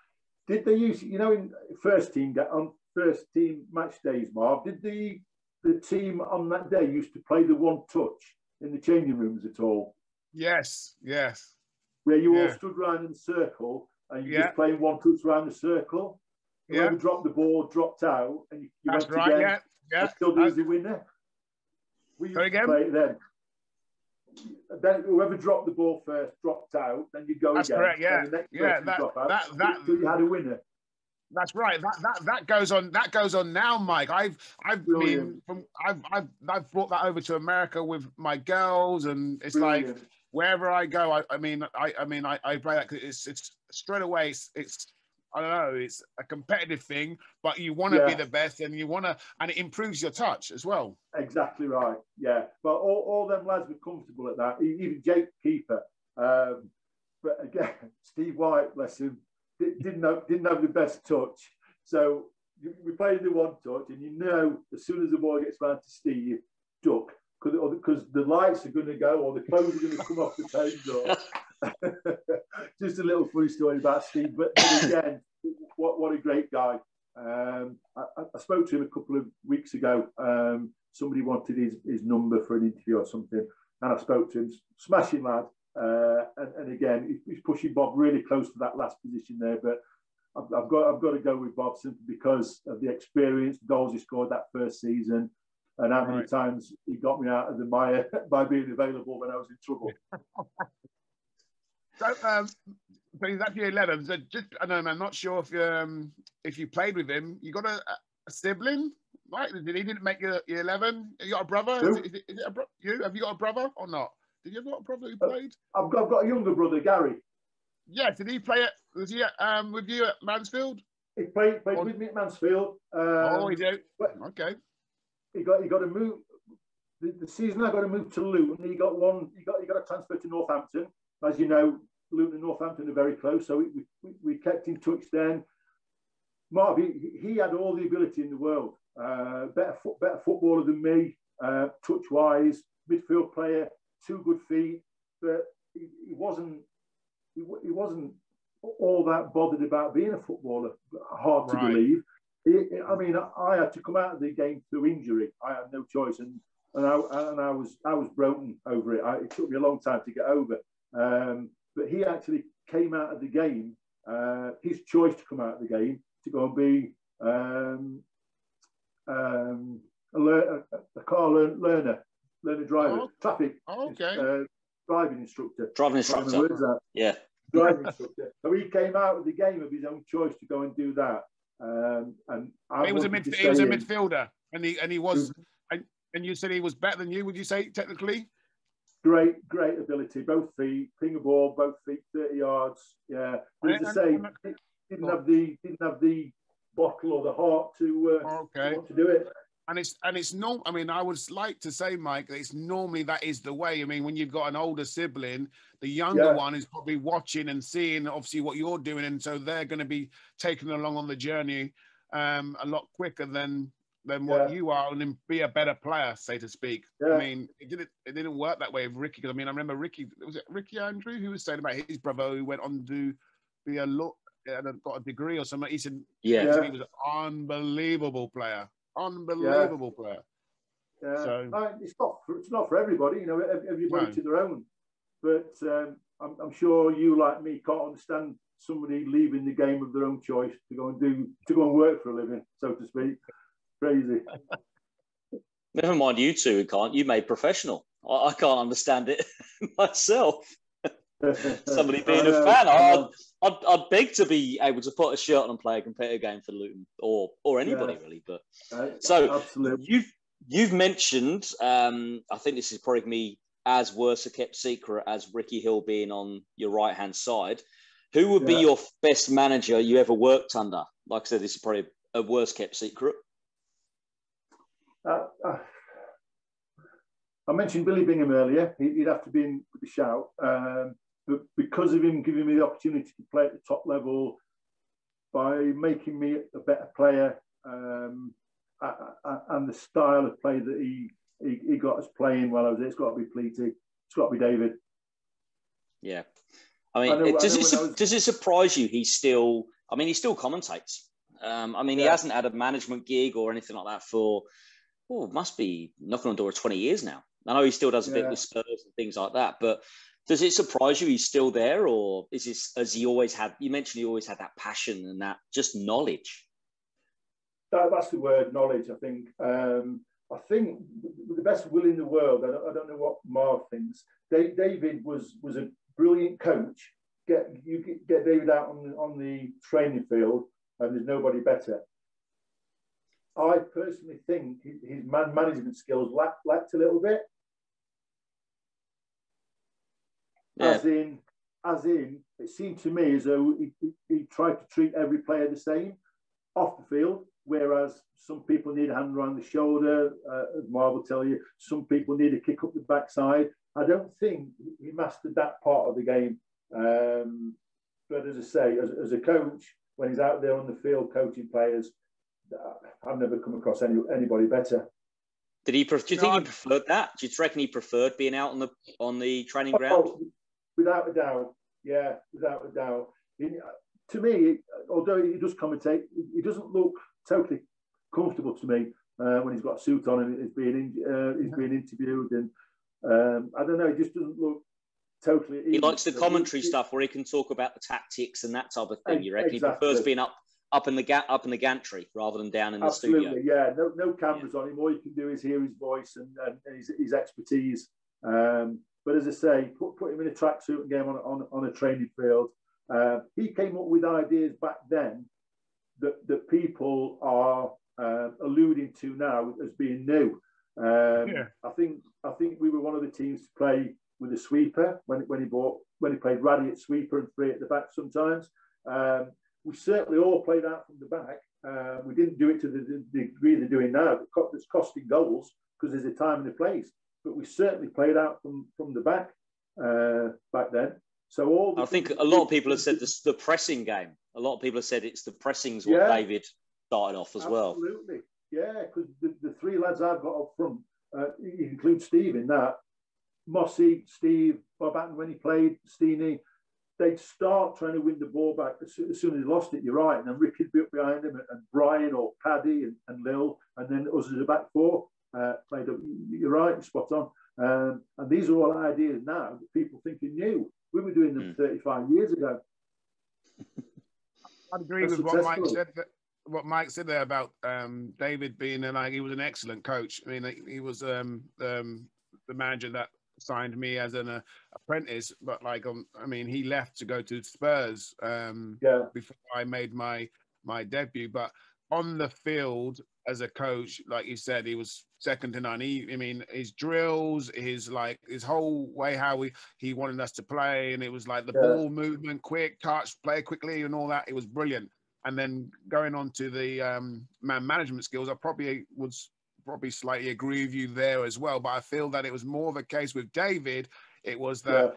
Speaker 2: Did they use you know in first team on first team match days, Marv? Did the the team on that day used to play the one touch in the changing rooms at all?
Speaker 3: Yes, yes.
Speaker 2: Where you yeah. all stood round in a circle and you yeah. just playing one touch around the circle. Whoever yeah. dropped the ball dropped out, and you, you
Speaker 3: That's
Speaker 2: went
Speaker 3: right,
Speaker 2: again.
Speaker 3: Yeah, yeah.
Speaker 2: Still the uh, winner. We used
Speaker 3: again?
Speaker 2: play it then. Then whoever dropped the ball first dropped out. Then you go
Speaker 3: That's
Speaker 2: again.
Speaker 3: correct. Yeah, yeah. That, that, that,
Speaker 2: you had a winner.
Speaker 3: That's right. That that that goes on. That goes on now, Mike. I've I've Brilliant. been from. I've I've I've brought that over to America with my girls, and it's Brilliant. like wherever I go. I, I mean I I mean I, I play that. It's it's straight away. It's, it's I don't know. It's a competitive thing, but you want to yeah. be the best, and you want to, and it improves your touch as well.
Speaker 2: Exactly right. Yeah, but all, all them lads were comfortable at that. Even Jake Keeper. Um, but again, Steve White, bless him, didn't have, didn't have the best touch. So we played the one touch, and you know as soon as the ball gets round to Steve, duck because the lights are going to go or the clothes are going to come off the table. Just a little funny story about Steve, but, but again, what what a great guy. Um, I, I, spoke to him a couple of weeks ago. Um, somebody wanted his, his number for an interview or something, and I spoke to him. Smashing lad, uh, and, and, again, he's pushing Bob really close to that last position there. But I've, I've, got I've got to go with Bob simply because of the experience, goals he scored that first season, and how many right. times he got me out of the mire by being available when I was in trouble.
Speaker 3: so, um, so he's actually 11. So just, I don't know, I'm not sure if um, if you played with him. You got a, a sibling, right? Did he didn't make your, your 11? You got a brother? Is it, is, it, is it a bro- you? Have you got a brother or not? Did you have got a brother who uh, played?
Speaker 2: I've got, I've got a younger brother, Gary.
Speaker 3: Yeah, did he play it? Was he um, with you at Mansfield?
Speaker 2: He played, played or... with me at Mansfield.
Speaker 3: Um, oh, he did. Okay.
Speaker 2: He got he got to move. The, the, season I got to move to Luton. He got one. He got he got a transfer to Northampton. As you know, Luton and Northampton are very close, so we, we, we kept in touch then. Marv, he, he had all the ability in the world. Uh, better better footballer than me, uh, touch wise, midfield player, two good feet, but he, he wasn't he, he, wasn't all that bothered about being a footballer. Hard to right. believe. I mean, I had to come out of the game through injury. I had no choice, and and I, and I was I was broken over it. I, it took me a long time to get over. Um, but he actually came out of the game. Uh, his choice to come out of the game to go and be um, um, a, lear- a, car learn- learner learner driver, oh, traffic
Speaker 3: okay.
Speaker 2: uh, driving instructor.
Speaker 1: Driving instructor. Yeah.
Speaker 2: Driving instructor. So he came out of the game of his own choice to go and do that. Um, and
Speaker 3: I he was a midf- he was a midfielder, and he and he was, and, and you said he was better than you. Would you say technically?
Speaker 2: Great, great ability. Both feet, ping a ball, both feet, thirty yards. Yeah, but as I say, didn't have the didn't have the bottle or the heart to, uh, okay. to, to do it
Speaker 3: and it's and it's not i mean i would like to say mike that it's normally that is the way i mean when you've got an older sibling the younger yeah. one is probably watching and seeing obviously what you're doing and so they're going to be taken along on the journey um, a lot quicker than than what yeah. you are and then be a better player so to speak yeah. i mean it didn't it didn't work that way with ricky because i mean i remember ricky was it ricky andrew who was saying about his brother who went on to be a lot and got a degree or something he said
Speaker 1: yeah
Speaker 3: he was an unbelievable player unbelievable yeah. player.
Speaker 2: Yeah, so, it's not for, it's not for everybody. You know, everybody no. to their own. But um, I'm, I'm, sure you, like me, can't understand somebody leaving the game of their own choice to go and do to go and work for a living, so to speak. Crazy.
Speaker 1: Never mind you two who can't. You made professional. I, I can't understand it myself. Somebody being a fan, I'd, I'd, I'd, beg to be able to put a shirt on and play a competitive game for Luton or or anybody yeah. really. But so absolutely. you've you've mentioned. Um, I think this is probably me as worse a kept secret as Ricky Hill being on your right hand side. Who would yeah. be your best manager you ever worked under? like I said, this is probably a worse kept secret.
Speaker 2: Uh, uh, I mentioned Billy Bingham earlier. He'd have to be in with the shout. Um, but because of him giving me the opportunity to play at the top level, by making me a better player, um, and the style of play that he, he, he got us playing while I was there, it's got to be Pleaty. It's got to be David.
Speaker 1: Yeah. I mean, I know, does, it, was... does it surprise you he's still, I mean, he still commentates. Um, I mean, yeah. he hasn't had a management gig or anything like that for, oh, must be knocking on door of 20 years now. I know he still does a yeah. bit with Spurs and things like that, but does it surprise you he's still there, or is this as he always had? You mentioned he always had that passion and that just knowledge.
Speaker 2: That, that's the word, knowledge. I think. Um, I think the best will in the world. I don't, I don't know what Marv thinks. David was was a brilliant coach. Get you get David out on the, on the training field, and there's nobody better. I personally think his man management skills lacked, lacked a little bit. Yeah. As in, as in, it seemed to me as though he, he, tried to treat every player the same off the field, whereas some people need a hand around the shoulder, uh, as Marv will tell you. Some people need a kick up the backside. I don't think he mastered that part of the game. Um, but as I say, as, as a coach, when he's out there on the field coaching players, I've never come across any, anybody better.
Speaker 1: Did he? Do you think he preferred that? Do you reckon he preferred being out on the on the training oh, ground?
Speaker 2: without a doubt. Yeah, without a doubt. to me, although he does commentate, he doesn't look totally comfortable to me uh, when he's got a suit on and he's being uh, he's being interviewed, and um, I don't know, he just doesn't look totally.
Speaker 1: He likes the commentary he, stuff where he can talk about the tactics and that type of thing. You reckon exactly. he prefers being up up in the ga- up in the gantry rather than down in the
Speaker 2: Absolutely,
Speaker 1: studio?
Speaker 2: Yeah, no no cameras yeah. on him. All you can do is hear his voice and, and his, his expertise. Um, but as I say, put, put him in a tracksuit and game on, on, on a training field. Uh, he came up with ideas back then that, that people are uh, alluding to now as being new. Um, yeah. I think I think we were one of the teams to play with a sweeper when, when he bought when he played Raddy at sweeper and three at the back sometimes. Um, we certainly all played out from the back. Uh, we didn't do it to the, the degree they're doing now. It's costing goals because there's a time and a place but we certainly played out from, from the back uh, back then. So all
Speaker 1: I think a lot of people have said this, the pressing game. A lot of people have said it's the pressing's what yeah, David started off as
Speaker 2: absolutely.
Speaker 1: well.
Speaker 2: Absolutely, yeah. Because the, the three lads I've got up front, uh, include Steve in that. Mossy, Steve, Bob Hatton when he played, Steenie, they'd start trying to win the ball back as soon as, they lost it. You're right, and then Ricky'd be up behind him, and, and Brian or Paddy and, and Lil, and then us as a back four uh, played up. You're right, spot on. Um, and these are all ideas now that people thinking new. We were doing them mm. 35 years ago.
Speaker 3: I agree with what Mike said. That, what Mike said there about um, David being like he was an excellent coach. I mean, he was um, um, the manager that signed me as an uh, apprentice, but like um, I mean, he left to go to Spurs um, yeah. before I made my my debut. But on the field as a coach, like you said, he was second to none. He, I mean, his drills, his like his whole way how he he wanted us to play, and it was like the yeah. ball movement, quick touch, play quickly, and all that. It was brilliant. And then going on to the um, man management skills, I probably would probably slightly agree with you there as well. But I feel that it was more of a case with David. It was that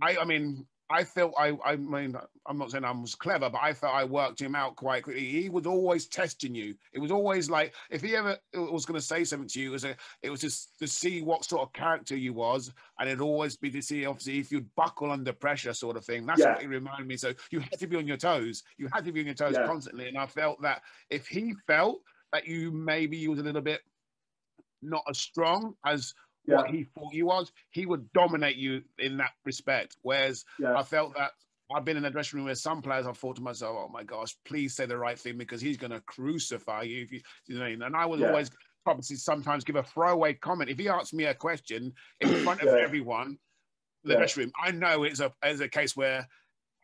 Speaker 3: yeah. I, I mean, I felt I, I mean, I'm not saying I was clever, but I felt I worked him out quite quickly. He was always testing you. It was always like if he ever was going to say something to you, it was a, it was just to see what sort of character you was, and it'd always be to see obviously if you'd buckle under pressure, sort of thing. That's yeah. what it reminded me. So you had to be on your toes. You had to be on your toes yeah. constantly, and I felt that if he felt that you maybe he was a little bit not as strong as yeah. what he thought he was, he would dominate you in that respect. Whereas yeah. I felt that I've been in a dressing room where some players I've thought to myself, oh my gosh, please say the right thing because he's going to crucify you. If you, you know, and I was yeah. always obviously sometimes give a throwaway comment. If he asks me a question in front of everyone, the dressing room, I know it's a, it's a case where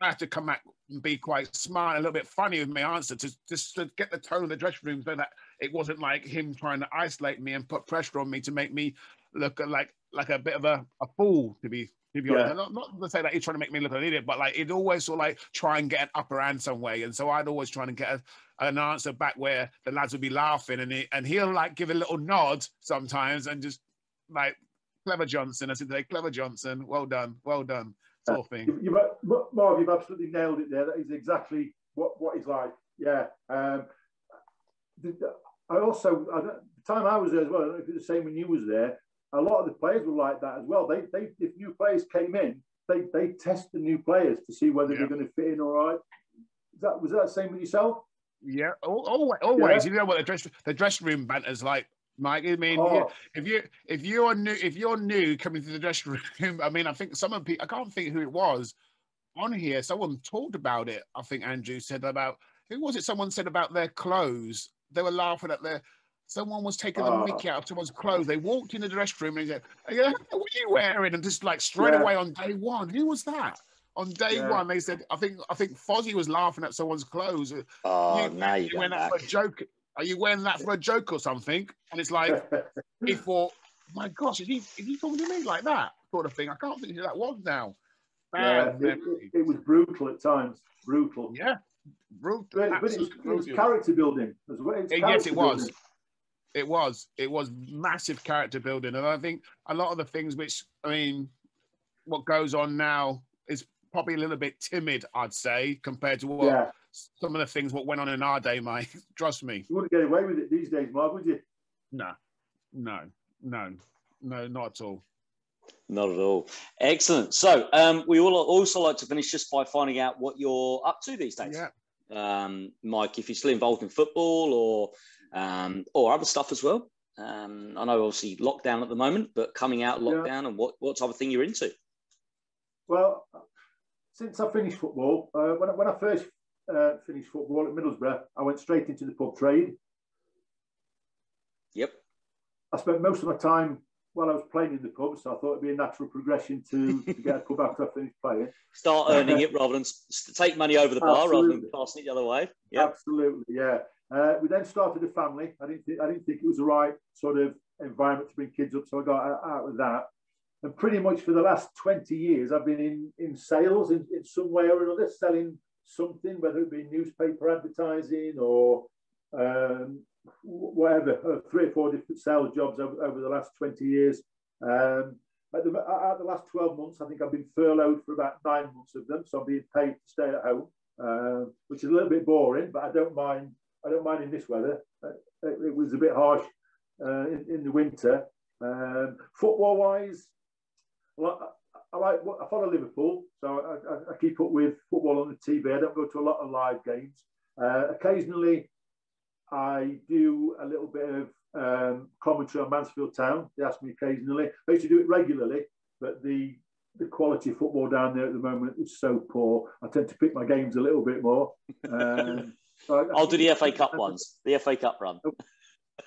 Speaker 3: I had to come back and be quite smart, a little bit funny with my answer to just to get the tone of the dressing room so that it wasn't like him trying to isolate me and put pressure on me to make me look like like a bit of a, a fool to be to be yeah. honest. Not, not to say that he's trying to make me look an idiot, but like he'd always sort of like try and get an upper hand some way. And so I'd always try and get a, an answer back where the lads would be laughing and he and he'll like give a little nod sometimes and just like clever Johnson. I said, "Hey, clever Johnson, well done, well done." Sort of thing.
Speaker 2: You've, you've, Marv, you've absolutely nailed it there. That is exactly what what he's like. Yeah. Um, I also, I the time I was there as well, I don't know if it's the same when you was there, a lot of the players were like that as well. They, they if new players came in, they, they test the new players to see whether yeah. they're going to fit in all right. Is that was that the same with yourself?
Speaker 3: Yeah, always. always. Yeah. You know what the dress the dressing room banter's like, Mike. I mean, oh. if you if you're new if you're new coming to the dressing room, I mean, I think some of people I can't think who it was on here. Someone talked about it. I think Andrew said about who was it? Someone said about their clothes. They were laughing at their. Someone was taking the mickey uh. out of someone's clothes. They walked in the dressing room and said, what are you wearing?" And just like straight yeah. away on day one, who was that? On day yeah. one, they said, "I think I think Fozzie was laughing at someone's clothes."
Speaker 1: Oh, you, now you,
Speaker 3: went that for a joke. Are you wearing that for a joke or something? And it's like he thought, "My gosh, is he is he talking to me like that?" Sort of thing. I can't think who that was now.
Speaker 2: Yeah, it, it, was brutal at times. Brutal.
Speaker 3: Yeah, brutal.
Speaker 2: But, but it, was, it, was, character building as well.
Speaker 3: yes, it was. Building. It was. It was massive character building, and I think a lot of the things which I mean, what goes on now is probably a little bit timid, I'd say, compared to what yeah. Some of the things what went on in our day, Mike. Trust me.
Speaker 2: You wouldn't get away with it these days, Marv, would you?
Speaker 3: No, no, no, no, not at all.
Speaker 1: Not at all. Excellent. So um, we all also like to finish just by finding out what you're up to these days.
Speaker 3: Yeah.
Speaker 1: Um, Mike, if you're still involved in football or um, or other stuff as well. Um, I know obviously lockdown at the moment, but coming out lockdown yeah. and what, what type of thing you're into?
Speaker 2: Well, since I finished football, uh, when, I, when I first uh, finished football at Middlesbrough, I went straight into the pub trade.
Speaker 1: Yep.
Speaker 2: I spent most of my time while I was playing in the pub, so I thought it'd be a natural progression to, to get a pub after I finished playing.
Speaker 1: Start earning it rather than take money over the bar Absolutely. rather than passing it the other way.
Speaker 2: Yep. Absolutely, yeah. Uh, we then started a family. I didn't, th- I didn't think it was the right sort of environment to bring kids up, so I got out of that. And pretty much for the last 20 years, I've been in, in sales in, in some way or another, selling something, whether it be newspaper advertising or um, whatever, uh, three or four different sales jobs over, over the last 20 years. Um, at the, at the last 12 months, I think I've been furloughed for about nine months of them, so I'm being paid to stay at home, uh, which is a little bit boring, but I don't mind I don't mind in this weather. Uh, it, was a bit harsh uh, in, in, the winter. Um, football wise, well, I, I, like I follow Liverpool, so I, I, keep up with football on the TV. I don't go to a lot of live games. Uh, occasionally, I do a little bit of um, commentary on Mansfield Town. They ask me occasionally. I used to do it regularly, but the the quality of football down there at the moment is so poor. I tend to pick my games a little bit more. Um,
Speaker 1: I'll do the FA Cup ones, the FA Cup run.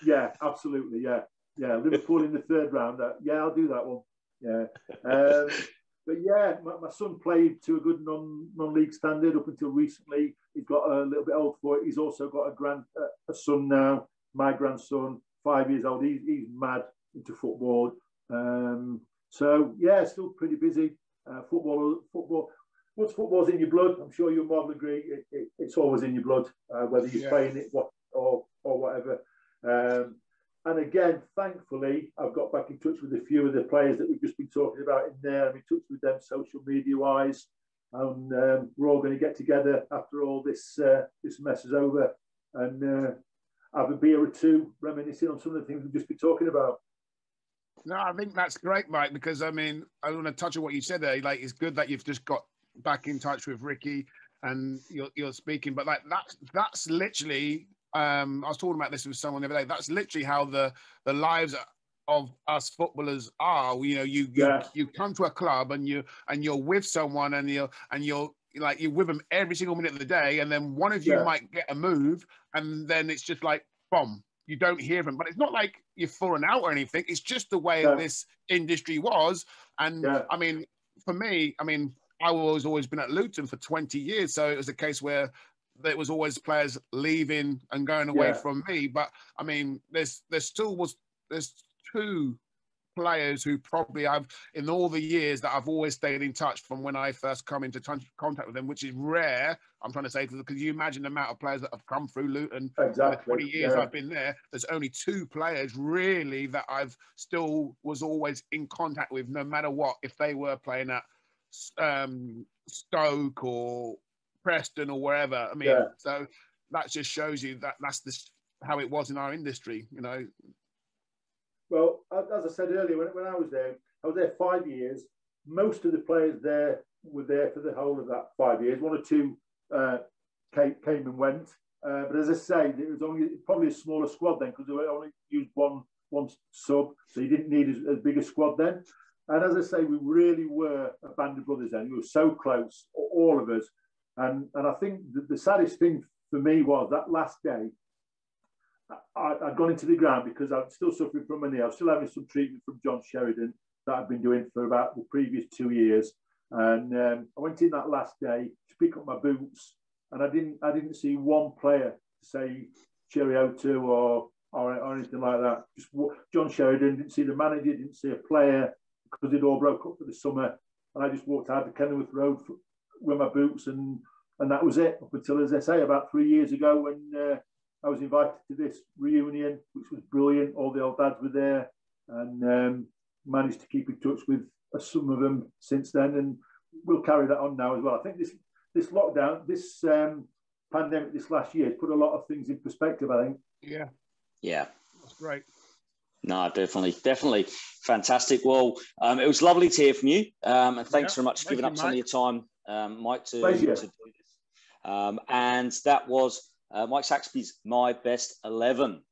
Speaker 2: Yeah, absolutely. Yeah, yeah. Liverpool in the third round. Uh, yeah, I'll do that one. Yeah. Um, but yeah, my, my, son played to a good non non league standard up until recently. He's got a little bit old for it. He's also got a grand uh, a son now. My grandson, five years old. He's he's mad into football. Um, so yeah, still pretty busy. Uh, football, football once football's in your blood, I'm sure you'll more agree, it, it, it's always in your blood, uh, whether you're yeah. playing it what, or, or whatever. Um, and again, thankfully, I've got back in touch with a few of the players that we've just been talking about in there. I'm in touch with them social media wise. And um, we're all going to get together after all this uh, this mess is over and uh, have a beer or two, reminiscing on some of the things we've just been talking about.
Speaker 3: No, I think that's great, Mike, because I mean, I want to touch on what you said there. Like, it's good that you've just got back in touch with Ricky and you're, you're speaking, but like that's that's literally. Um, I was talking about this with someone the other day. That's literally how the the lives of us footballers are. You know, you you, yeah. you come to a club and you and you're with someone and you're and you're like you're with them every single minute of the day, and then one of you yeah. might get a move, and then it's just like bomb. You don't hear them, but it's not like you're falling out or anything. It's just the way yeah. this industry was, and I mean, for me, I mean, I was always been at Luton for 20 years, so it was a case where there was always players leaving and going away yeah. from me. But I mean, there's there still was there's two players who probably I've in all the years that I've always stayed in touch from when I first come into t- contact with them, which is rare. I'm trying to say because you imagine the amount of players that have come through Luton.
Speaker 2: Exactly.
Speaker 3: 20 years yeah. I've been there. There's only two players really that I've still was always in contact with, no matter what. If they were playing at um, Stoke or Preston or wherever. I mean, yeah. so that just shows you that that's the, how it was in our industry. You know,
Speaker 2: well, as I said earlier, when, when I was there, I was there five years. Most of the players there were there for the whole of that five years. One or two uh, came, came and went. Uh, but as I say, it was only probably a smaller squad then because they only used one one sub, so you didn't need as, as, big a squad then. And as I say, we really were a band of brothers then. We were so close, all of us. And and I think the, the saddest thing for me was that last day, I, had gone into the ground because I'm still suffering from a knee. I was still having some treatment from John Sheridan that I've been doing for about the previous two years. And um, I went in that last day to pick up my boots, and I didn't I didn't see one player say cheerio to or, or, or anything like that. Just John Sheridan didn't see the manager, didn't see a player because it all broke up for the summer. And I just walked out to Kenilworth Road with my boots, and and that was it up until, as I say, about three years ago when. Uh, I was invited to this reunion, which was brilliant. All the old dads were there, and um, managed to keep in touch with uh, some of them since then, and we'll carry that on now as well. I think this this lockdown, this um, pandemic, this last year, put a lot of things in perspective. I think.
Speaker 3: Yeah.
Speaker 1: Yeah.
Speaker 3: That's great.
Speaker 1: No, definitely, definitely, fantastic. Well, um, it was lovely to hear from you, um, and thanks very much for giving up some of your time, um, Mike, to, to do this. Um, and that was uh, Mike Saxby's My Best 11.